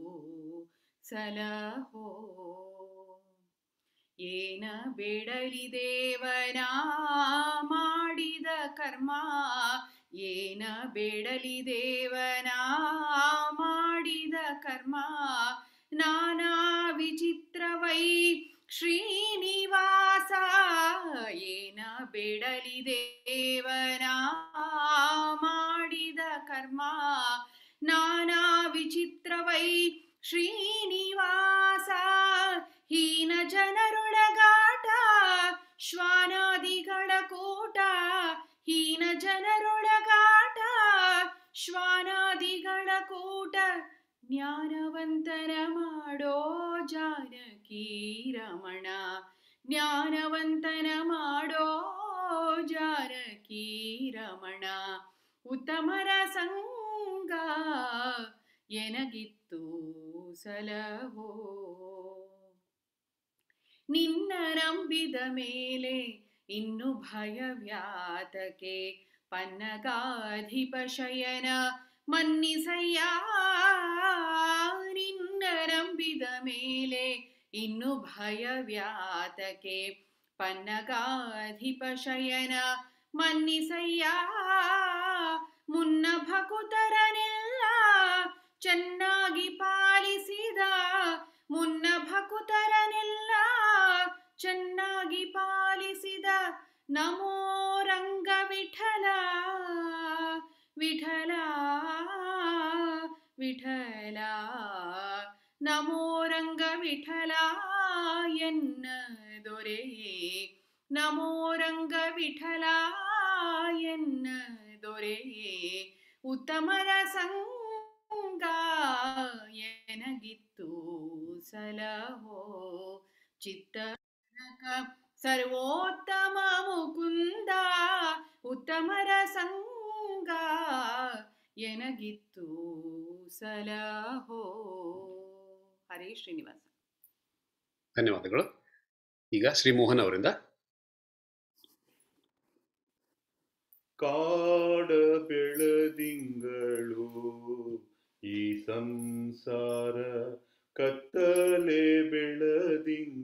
ಸಲಹೋ. ಏನ ಬೇಡಲಿ ದೇವನ ಮಾಡಿದ ಕರ್ಮ, ಏನ ಬೇಡಲಿ ದೇವನ ಮಾಡಿದ ಕರ್ಮ, ನಾನಾ ವಿಚಿತ್ರವೈ ಶ್ರೀನಿವಾಸ ಏನ ಬೇಡಲಿ ದೇವನ ಮಾಡಿದ ಕರ್ಮ. ನಾನಾ ವಿಚಿತ್ರವೈ ಶ್ರೀನಿವಾಸ, ಹೀನ ಜನರೊಳಗಾಟ, ಶ್ವಾನಾದಿಗಳ ಕೂಟ, ಹೀನ ಜನರೊಳಗಾಟ, ಶ್ವಾನಾದಿಗಳ ಕೂಟ ಜ್ಞಾನವಂತನ ಮಾಡೋ ಜಾನಕಿ ರಮಣ ಜ್ಞಾನವಂತನ ಮಾಡೋ ಜಾರಕಿ ರಮಣ ಉತ್ತಮರ ಸಂಗ ಎನಗಿತ್ತು ಸಲಹೋ. ನಿನ್ನ ನಂಬಿದ ಮೇಲೆ ಇನ್ನು ಭಯವ್ಯಾತಕೆ ಪನ್ನಗಾಧಿಪ ಶಯನ ಮನ್ನಿಸಯ್ಯ. ನಿನ್ನ ನಂಬಿದ ಮೇಲೆ ಇನ್ನು ಭಯವ್ಯಾತಕೆ ಪನ್ನಗಾಧಿಪಶಯನ ಮನ್ನಿಸಯ್ಯ. ಮುನ್ನ ಭಕುತರನೆಲ್ಲ ಚೆನ್ನಾಗಿ ಪಾಲಿಸಿದ. ಮುನ್ನ ಭಕುತರನೆಲ್ಲ ಚೆನ್ನಾಗಿ ಪಾಲಿಸಿದ. ನಮೋ ರಂಗ ವಿಠಲ. ವಿಠಲ ವಿಠಲ. ನಮೋ ರಂಗ ವಿಠಲ ಎನ್ನ ದೊರೆಯೇ ನಮೋ ರಂಗ ವಿಠಲ ಎನ್ನ ದೊರೆಯೇ ಉತ್ತಮರ ಸಂಗ ಹರೇ ಶ್ರೀನಿವಾಸ. ಧನ್ಯವಾದಗಳು. ಈಗ ಶ್ರೀಮೋಹನ್ ಅವರಿಂದ. ಕಾಡ ಬೆಳದಿಂಗಳು ಈ ಸಂಸಾರ ಕತ್ತಲೆ ಬೆಳದಿಂಗಳು.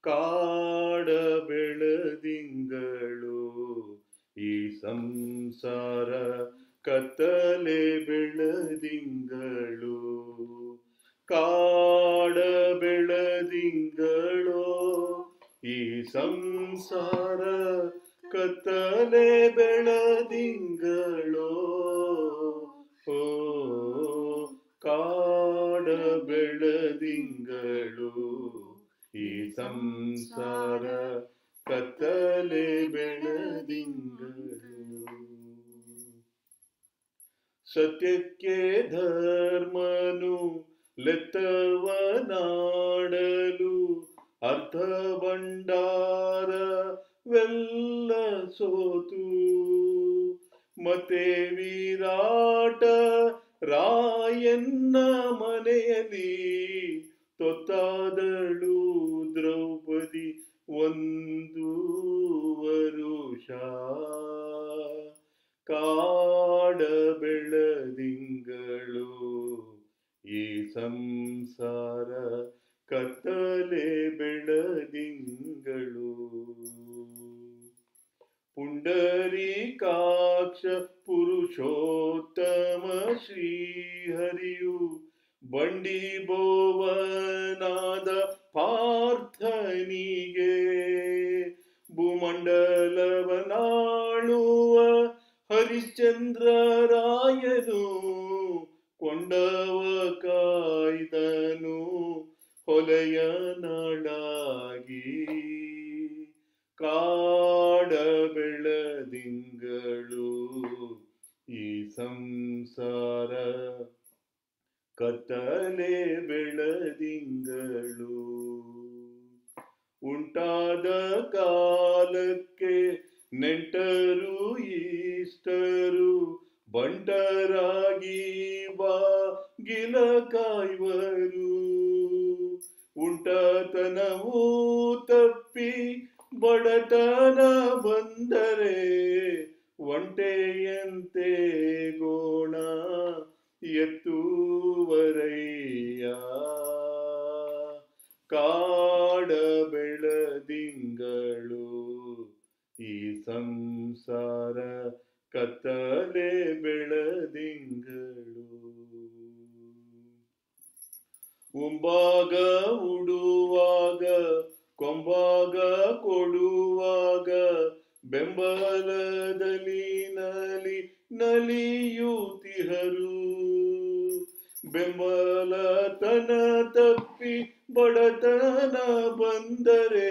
ಕಾಡ ಬೆಳದಿಂಗಳು ಈ ಸಂಸಾರ ಕತ್ತಲೆ ಬೆಳದಿಂಗಳು, ಕಾಡ ಬೆಳದಿಂಗಳು, ಈ ಸಂಸಾರ ಕತ್ತಲೆ ಬೆಳದಿಂಗಳು. ಓ, ಕಾಡ ಬೆಳದಿಂಗಳು, ಈ ಸಂಸಾರ ಕತ್ತಲೆ ಬೆಳದಿಂಗಳು. ಸತ್ಯಕ್ಕೆ ಧರ್ಮನು ಲೆತ್ತವನಾಡಲು ಅರ್ಥ ಭಂಡಾರವೆಲ್ಲ ಸೋತು. ಮತ್ತೆ ವಿರಾಟ ರಾಯನ್ನ ಮನೆಯಲ್ಲಿ ತೊತ್ತಾದಳು ದ್ರೌಪದಿ ಒಂದು ವರುಷ. ಕಾಡ ಸಂಸಾರ ಕತ್ತಲೆ ಬೆಳದಿಂಗಳು ಪುಂಡರೀಕಾಕ್ಷ ಪುರುಷೋತ್ತಮ ಶ್ರೀಹರಿಯು ಬಂಡಿ ಬೋವನಾದ ಪಾರ್ಥನಿಗೆ ಭೂಮಂಡಲವನಾಳುವ ಹರಿಶ್ಚಂದ್ರರಾಯನು. ಕೊಂಡವ ಕಾಯ್ದನು ಹೊಲೆಯ ನಾಡಾಗಿ ಕಾಡ ಬೆಳದಿಂಗಳು ಈ ಸಂಸಾರ ಕತ್ತಲೆ ಬೆಳದಿಂಗಳು. ಉಂಟಾದ ಕಾಲಕ್ಕೆ ನೆಂಟರು ಇಷ್ಟರು ಬಂಟರಾಗಿ ಬಾಗಿಲ ಕಾಯುವರು. ಉಂಟತನವೂ ತಪ್ಪಿ ಬಡತನ ಬಂದರೆ ಒಂಟೆಯಂತೆ ಗೋಣ ಎತ್ತುವರಯ್ಯ. ಕಾಡ ಬೆಳದಿಂಗಳು ಈ ಸಂಸಾರ ಕತ್ತಲೆ ಬೆಳದಿಂಗಳು. ಉಂಬಾಗ ಉಡುವಾಗ, ಕೊಂಬಾಗ ಕೊಡುವಾಗ, ಬೆಂಬಲದಲ್ಲಿ ನಲಿ ನಲಿಯುತ್ತಿಹರು. ಬೆಂಬಲತನ ತಪ್ಪಿ ಬಡತನ ಬಂದರೆ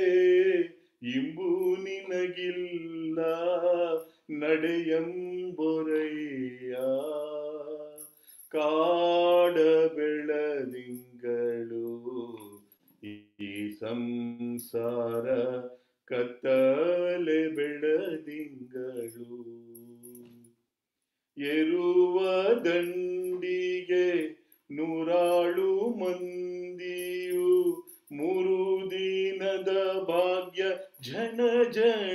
ಇಂಬು ನಿನಗಿಲ್ಲ. ನಡೆಯಂಬೊರಯ್ಯ. ಕಾಡ ಬೆಳದಿಂಗಳು ಈ ಸಂಸಾರ ಕತ್ತಲೆ ಬೆಳದಿಂಗಳು. ಎರುವ ದಂಡಿಗೆ ನೂರಾಳು ಮಂದಿಯು, ಮೂರು ದಿನದ ಭಾಗ್ಯ ಜನ ಜನವು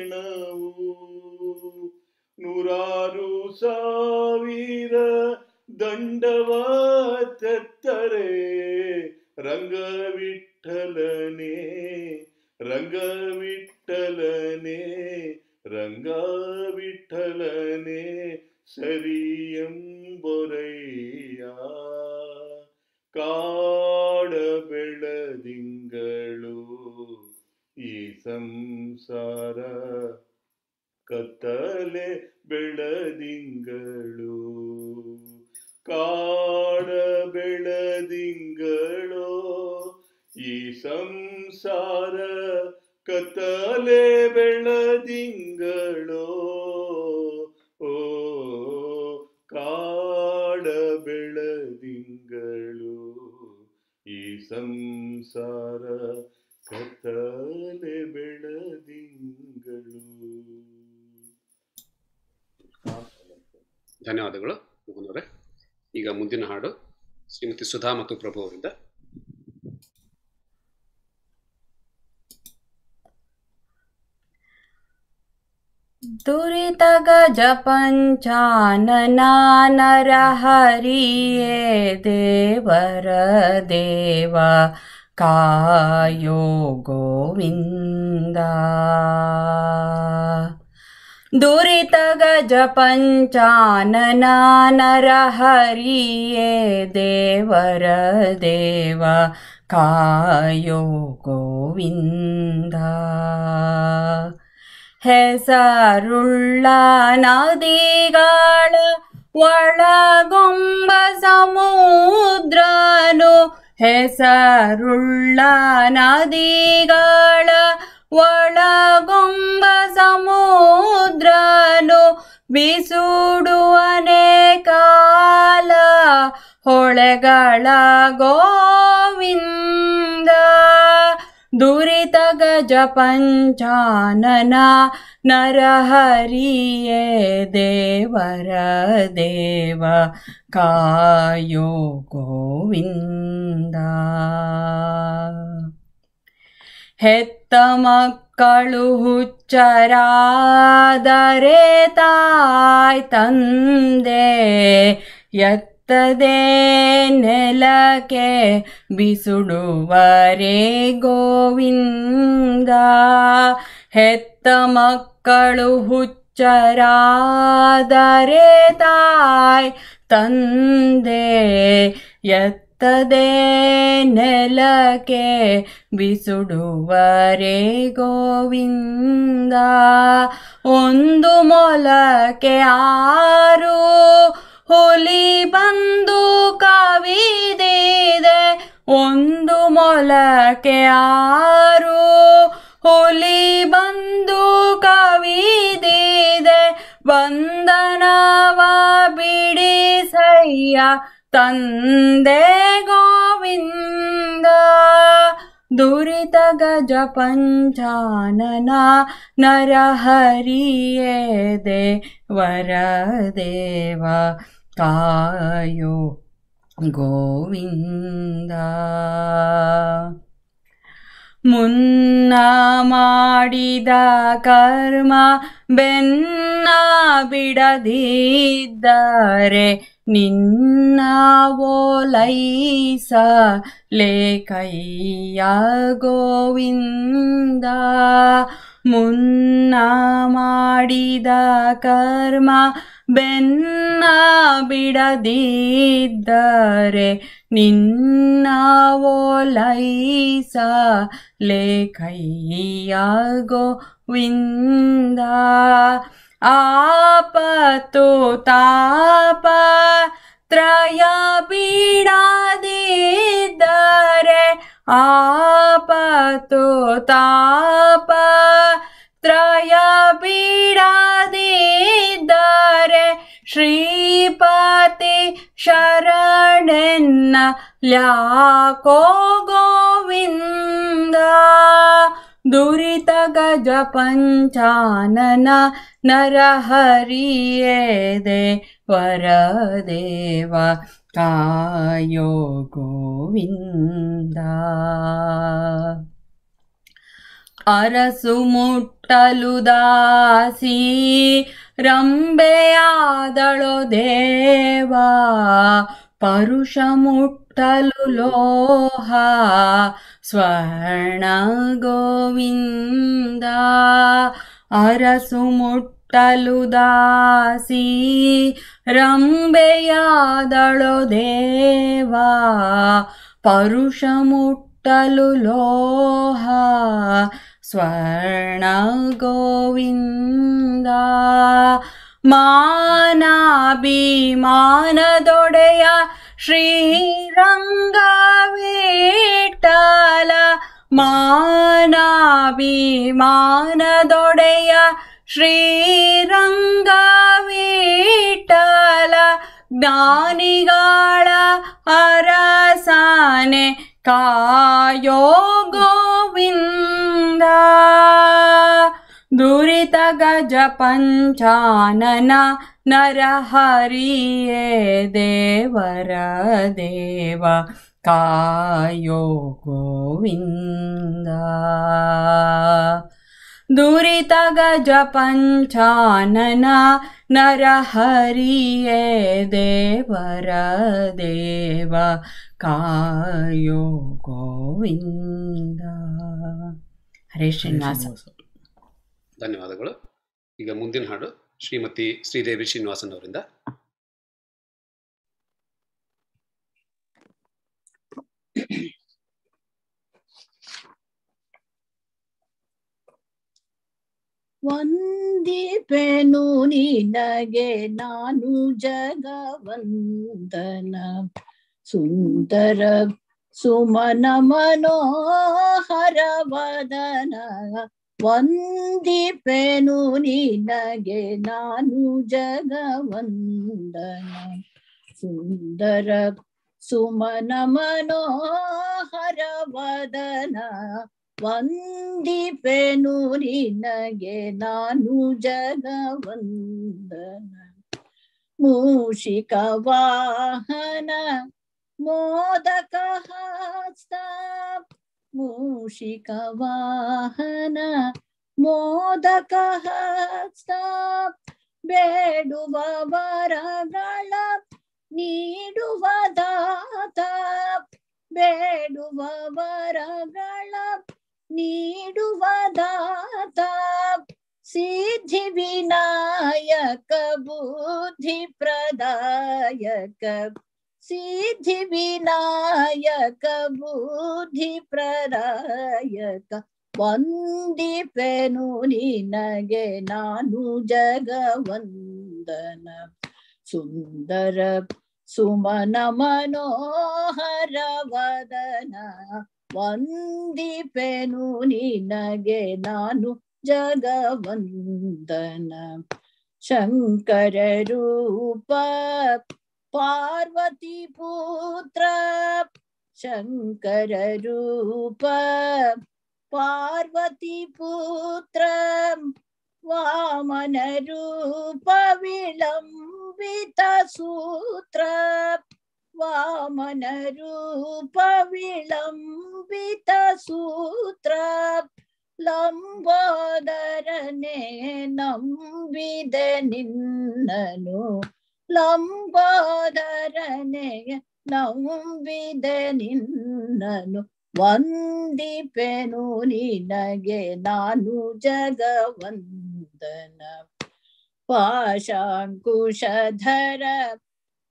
ಸುಧಾ ಮತ್ತು ಪ್ರಭು ಅವರಿಂದ दुरित गज पञ्चानना नर हरिये देवर देव कायो गोविन्दा दुरित गज पञ्चानना नर हरिये देवर देव कायो गोविन्दा ಹೆಸರುಳ್ಳ ನದಿಗಳ ಒಳಗೊಂಬ ಸಮುದ್ರನು ಹೆಸರುಳ್ಳ ನದಿಗಳ ಒಳಗೊಂಬ ಸಮುದ್ರನು ಬಿಸುಡುವನೆ ಕಾಲ ಹೊಳೆಗಳ ಗೋವಿಂದ. ದುರಿತ ಗಜ ಪಂಚಾನನ ನರಹರಿಯೇ ದೇವರ ದೇವ ಕಾಯೋ ಗೋವಿಂದ. ಹೆತ್ತ ಮಕ್ಕಳು ಹುಚ್ಚರಾದರೆ ತಾಯ್ ತಂದೆ ಎತ್ತದೆ ನೆಲಕ್ಕೆ ಬಿಸುಡುವರೆ ಗೋವಿಂದ. ಹೆತ್ತ ಮಕ್ಕಳು ಹುಚ್ಚರಾದರೆ ತಾಯ್ ತಂದೆ ಎತ್ತದೆ ನೆಲಕ್ಕೆ ಬಿಸುಡುವರೆ ಗೋವಿಂದ. ಒಂದು ಮೊಲಕ್ಕೆ ಆರು ಹುಲಿ ಬಂದು ಕವಿದಿದೆ. ಒಂದು ಮೊಲಕ್ಕೆ ಆರು ಹುಲಿ ಬಂದು ಕವಿದಿದೆ. ಬಂಧನವ ಬಿಡಿಸಯ್ಯ ತಂದೆ ಗೋವಿಂದ ದುರಿತ ಗಜ ಪಂಚಾನನ ನರಹರಿಯೇ ದೇವರ ದೇವ ಕಾಯೋ ಗೋವಿಂದ ಮುನ್ನ ಮಾಡಿದ ಕರ್ಮ ಬೆನ್ನ ಬಿಡದಿದ್ದರೆ ನಿನ್ನ ಓಲೈಸ ಲೇಖಯ್ಯ ಗೋವಿಂದ. ಮುನ್ನ ಮಾಡಿದ ಕರ್ಮ ಬೆನ್ನ ಬಿಡದಿದ್ದರೆ ನಿನ್ನ ಓಲೈಸ ಲೇಖಯ್ಯ ಗೋವಿಂದ. आपतो ताप त्रय पीडादि दरे आपतुताप त्रय पीडादि श्रीपति शरणन्न ल्याको को गोविन्द ದುರಿತ ಗಜ ಪಂಚಾನನ ನರಹರಿಯೇ ದೇವರ ದೇವ ಕಾಯೋ ಗೋವಿಂದ ಅರಸು ಮುಟ್ಟಲು ದಾಸಿ ರಂಬೆಯಾದಳೋ ದೇವಾ ಪರುಷ ಮುಟ್ಟಲು ಲೋಹ ಸ್ವರ್ಣ ಗೋವಿಂದ ಅರಸು ಮುಟ್ಟಲು ದಾಸಿ ರಂಬೆಯಾದಳೋ ದೇವಾ ಪರುಷ ಮುಟ್ಟಲು ಲೋಹ ಸ್ವರ್ಣ ಗೋವಿಂದ ಮಾನಾಭಿಮಾನದೊಡೆಯ ಶ್ರೀರಂಗ ವಿಠಲ ಮಾನಾಭಿಮಾನದೊಡೆಯ ಶ್ರೀರಂಗ ವಿಠಲ ಜ್ಞಾನಿಗಳ ಅರಸನೆ ಕಾಯೋ ಗೋವಿಂದ ದುರಿತ ಗಜ ಪಂಚಾನನ ನರಹರಿಯೇ ದೇವರ ದೇವ, ಕಾಯೋ ಗೋವಿಂದ. ದುರಿತ ಗಜ ಪಂಚಾನನ ನರಹರಿಯೇ ದೇವರ ದೇವ, ಕಾಯೋ ಗೋವಿಂದ. ಹರೇ ಶ್ರೀನಿವಾಸ. ಧನ್ಯವಾದಗಳು. ಈಗ ಮುಂದಿನ ಹಾಡು. ಶ್ರೀಮತಿ ಶ್ರೀದೇವಿ ಶ್ರೀನಿವಾಸನ್ ಅವರಿಂದ. ವಂದಿಪೆನು ನಿನಗೆ ನಾನು ಜಗವಂದನ ಸುಂದರ ಸುಮನ ಮನೋಹರ ವದನ ವಂದಿಪೆನು ನಿನಗೆ ನಾನು ಜಗವಂದನ ಸುಂದರ ಸುಮನ ಮನೋಹರ ವದನ. ವಂದಿಪೆನು ನಿನಗೆ ನಾನು ಜಗವಂದನ ಮೂಷಿಕ ವಾಹನ, ಮೋದಕ ಹಸ್ತ ಮೂಷಿಕ ವಾಹನ ಮೋದಕ ಹಸ್ತ ಬೇಡುವ ವರಗಳ ನೀಡುವ ದಾತ ಬೇಡುವ ವರಗಳ ನೀಡುವ ದಾತ ಸಿದ್ಧಿ ವಿನಾಯಕ ಬುದ್ಧಿ ಪ್ರದಾಯಕ ಸಿದ್ಧಿ ವಿನಾಯಕ ಬುದ್ಧಿ ಪ್ರದಾಯಕ ವಂದಿಪೆನು ನಿನಗೆ ನಾನು ಜಗವಂದನ ಸುಂದರ ಸುಮನ ಮನೋಹರ ವದನ ವಂದಿಪೆನು ನಿನಗೆ ನಾನು ಜಗವಂದನ ಶಂಕರ ರೂಪ पार्वतीपुत्र शङ्कररूप पार्वतीपुत्र वामनरूपविलम्बितसूत्र वामनरूपविलम्बितसूत्र लम्बोदरने नम्बिद निन्ननु ವಿಳಂಬಿತ ಸೂತ್ರ ವಾಮನ ರೂಪ ವಿಳಂಬಿತ ಸೂತ್ರ ಲಂಬೋದರನೆ ನಂಬಿದೆ ನಿನ್ನನು ಲಂಬೋದರನೆ ನಂಬಿದೆ ನಿನ್ನನು ವಂದಿಪೆನು ನಿನಗೆ ನಾನು ಜಗವಂದನ ಪಾಶಾಂಕುಶಧರ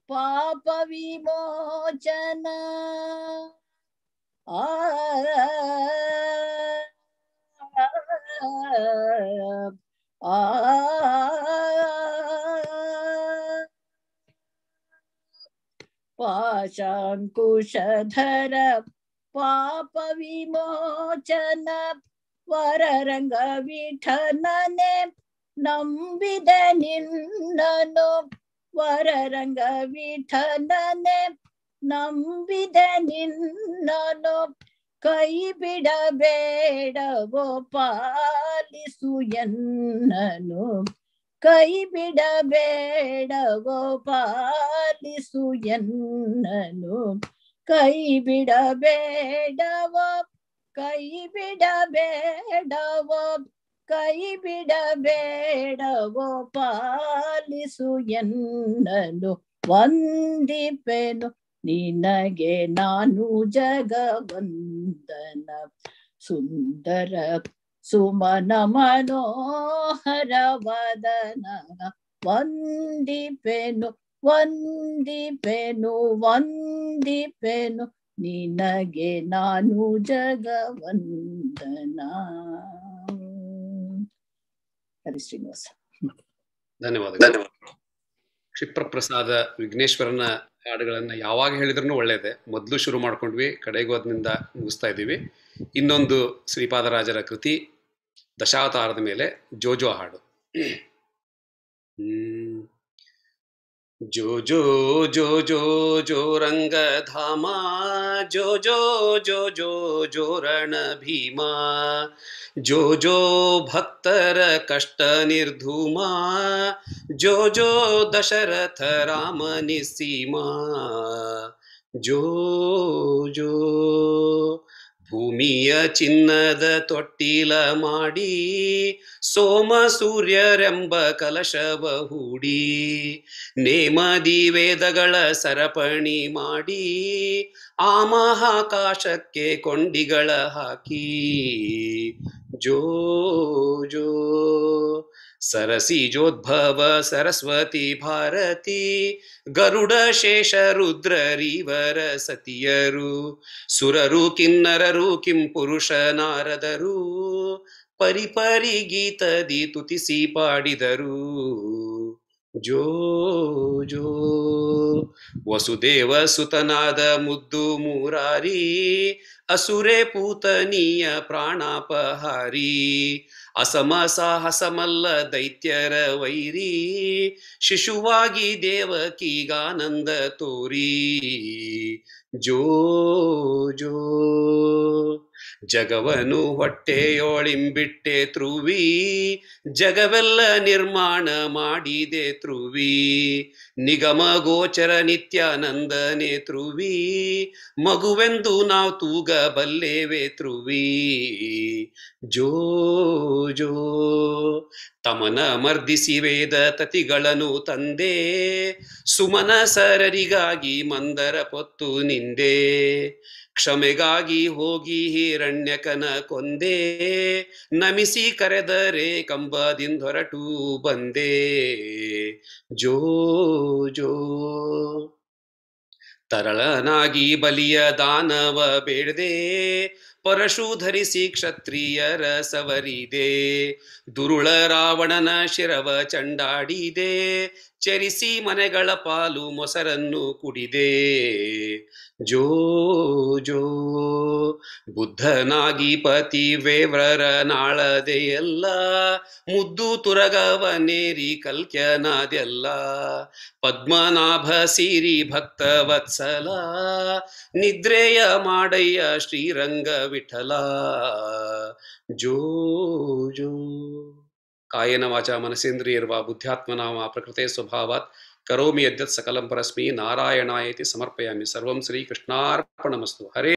ಪಾಪ ವಿಮೋಚನ ಆ ಆ ಪಾಶಾಂಕುಶಧರ ಪಾಪ ವಿಮೋಚನ ವರರಂಗ ವಿಠಲನೆ ನಂಬಿದ ನಿನ್ನನು ವರರಂಗ ವಿಠಲನೆ ನಂಬಿದ ನಿನ್ನನು ಕೈ ಬಿಡಬೇಡವೋ ಪಾಲಿಸು ಎನ್ನನು ಕೈ ಬಿಡಬೇಡವೋ ಪಾಲಿಸು ಎನ್ನನು. ಕೈ ಬಿಡಬೇಡವೋ ಕೈ ಬಿಡಬೇಡವೋ ಕೈ ಬಿಡಬೇಡವೋ ಪಾಲಿಸು ಎನ್ನನು. ವಂದಿಪೆನು, ನಿನಗೆ ನಾನು ಜಗವಂದನ. ಸುಂದರ ಸುಮನ ಮನೋಹರ ವದನ ವಂದಿಪೆನು ವಂದಿಪೆನು ವಂದಿಪೆನು, ನಿನಗೆ ನಾನು ಜಗವಂದನ. ಹರಿ ಶ್ರೀನಿವಾಸ. ಧನ್ಯವಾದಗಳು. ಕ್ಷಿಪ್ರಪ್ರಸಾದ ವಿಘ್ನೇಶ್ವರನ ಹಾಡುಗಳನ್ನ ಯಾವಾಗ ಹೇಳಿದ್ರು ಒಳ್ಳೇದೆ. ಮೊದಲು ಶುರು ಮಾಡ್ಕೊಂಡ್ವಿ, ಕಡೆಗೂ ಅದನ್ನಿಂದ ಮುಗಿಸ್ತಾ ಇದ್ದೀವಿ. ಇನ್ನೊಂದು ಶ್ರೀಪಾದರಾಜರ ಕೃತಿ ದಶಾವತಾರದ ಮೇಲೆ ಜೋಜೋ ಹಾಡು ಹ್ಮ್. ಜೋ ಜೋ ಜೋ ಜೋ ಜೋ ರಂಗಧಾಮ ಜೋ ಜೋ ಜೋ ಜೋ ಜೋ ರಣ ಭೀಮ ಜೋ ಜೋ ಭಕ್ತರ ಕಷ್ಟ ನಿರ್ಧೂಮ ಜೋ ಜೋ ದಶರಥ ರಾಮ ನಿಸ್ಸೀಮಾ ಜೋ ಜೋ ಭೂಮಿಯ ಚಿನ್ನದ ತೊಟ್ಟಿಲ ಮಾಡಿ ಸೋಮ ಸೂರ್ಯರೆಂಬ ಕಲಶವ ಹೂಡಿ ನೇಮದಿ ವೇದಗಳ ಸರಪಣಿ ಮಾಡಿ ಆ ಮಹಾಕಾಶಕ್ಕೆ ಕೊಂಡಿಗಳ ಹಾಕಿ ಜೋ ಜೋ ಸರಸಿ ಜೋದ್ಭವ ಸರಸ್ವತಿ ಭಾರತಿ, ಗರುಡ ಶೇಷ ರುದ್ರರಿವರ ಸತಿಯರು, ಸುರರು ಕಿನ್ನರರು ಕಿಂ ಪುರುಷ ನಾರದರು, ಪರಿಪರಿ ಗೀತದಿ ತುತಿಸಿ ಪಾಡಿದರು. ಜೋ ಜೋ, ವಸುದೇವ ಸುತನಾದ ಮುದ್ದು ಮೂರಾರಿ, ಅಸುರೆ ಪೂತನೀಯ ಪ್ರಾಣಾಪಹಾರಿ ಅಸಮ ಸಾಹಸಮಲ್ಲ ದೈತ್ಯರ ವೈರಿ ಶಿಶುವಾಗಿ ದೇವಕೀಗಾನಂದ ತೋರಿ. ಜೋ ಜೋ. ಜಗವನು ಹೊಟ್ಟೆಯೋಳಿಂಬಿಟ್ಟೆ ತ್ರುವಿ ಜಗವೆಲ್ಲ ನಿರ್ಮಾಣ ಮಾಡಿದೆ ತ್ರುವಿ ನಿಗಮ ಗೋಚರ ನಿತ್ಯಾನಂದನೆ ತ್ರುವಿ ಮಗುವೆಂದು ನಾವು ತೂಗಬಲ್ಲೇವೆ ತ್ರುವಿ ಜೋ ಜೋ, ತಮನ ಮರ್ದಿಸಿ ವೇದ ತತಿಗಳನ್ನು ತಂದೆ, ಸುಮನ ಸರರಿಗಾಗಿ ಮಂದರ ಪೊತ್ತು ನಿಂದೆ. ಕ್ಷಮೆಗಾಗಿ ಹೋಗಿ ಹಿರಣ್ಯಕನ ಕೊಂದೆ, ನಮಿಸಿ ಕರೆದರೆ ಕಂಬದಿಂದೊರಟು ಬಂದೆ. ಜೋ ಜೋ. ತರಳನಾಗಿ ಬಲಿಯ ದಾನವ ಬೇಡದೆ ಪರಶು ಧರಿಸಿ ಕ್ಷತ್ರಿಯರ ಸವರಿದೆ ದುರುಳ ರಾವಣನ ಶಿರವ ಚಂಡಾಡಿದೆ ಚರಿಸಿ ಮನೆಗಳ ಪಾಲು ಮೊಸರನ್ನು ಕುಡಿದೆ. ಜೋ ಜೋ, ಬುದ್ಧನಾಗಿ ಪತಿ ವೇವ್ರರ ನಾಳದೆಯಲ್ಲ ಮುದ್ದು ತುರಗವನೇರಿ ಕಲ್ಕ್ಯನಾದೆಲ್ಲ, ಪದ್ಮನಾಭ ಸಿರಿ ಭಕ್ತ ವತ್ಸಲ, ನಿದ್ರೆಯ ಮಾಡಯ್ಯ ಶ್ರೀರಂಗ ವಿಠಲ ಜೋ ಜೋ. कायन वाचा मनसेन्द्रियर्वा बुद्ध्यात्मना प्रकृते स्वभावात्। करोमि यद्यत् सकलं परस्मै नारायणाय इति समर्पयामि। सर्वं श्रीकृष्णार्पणमस्तु। हरे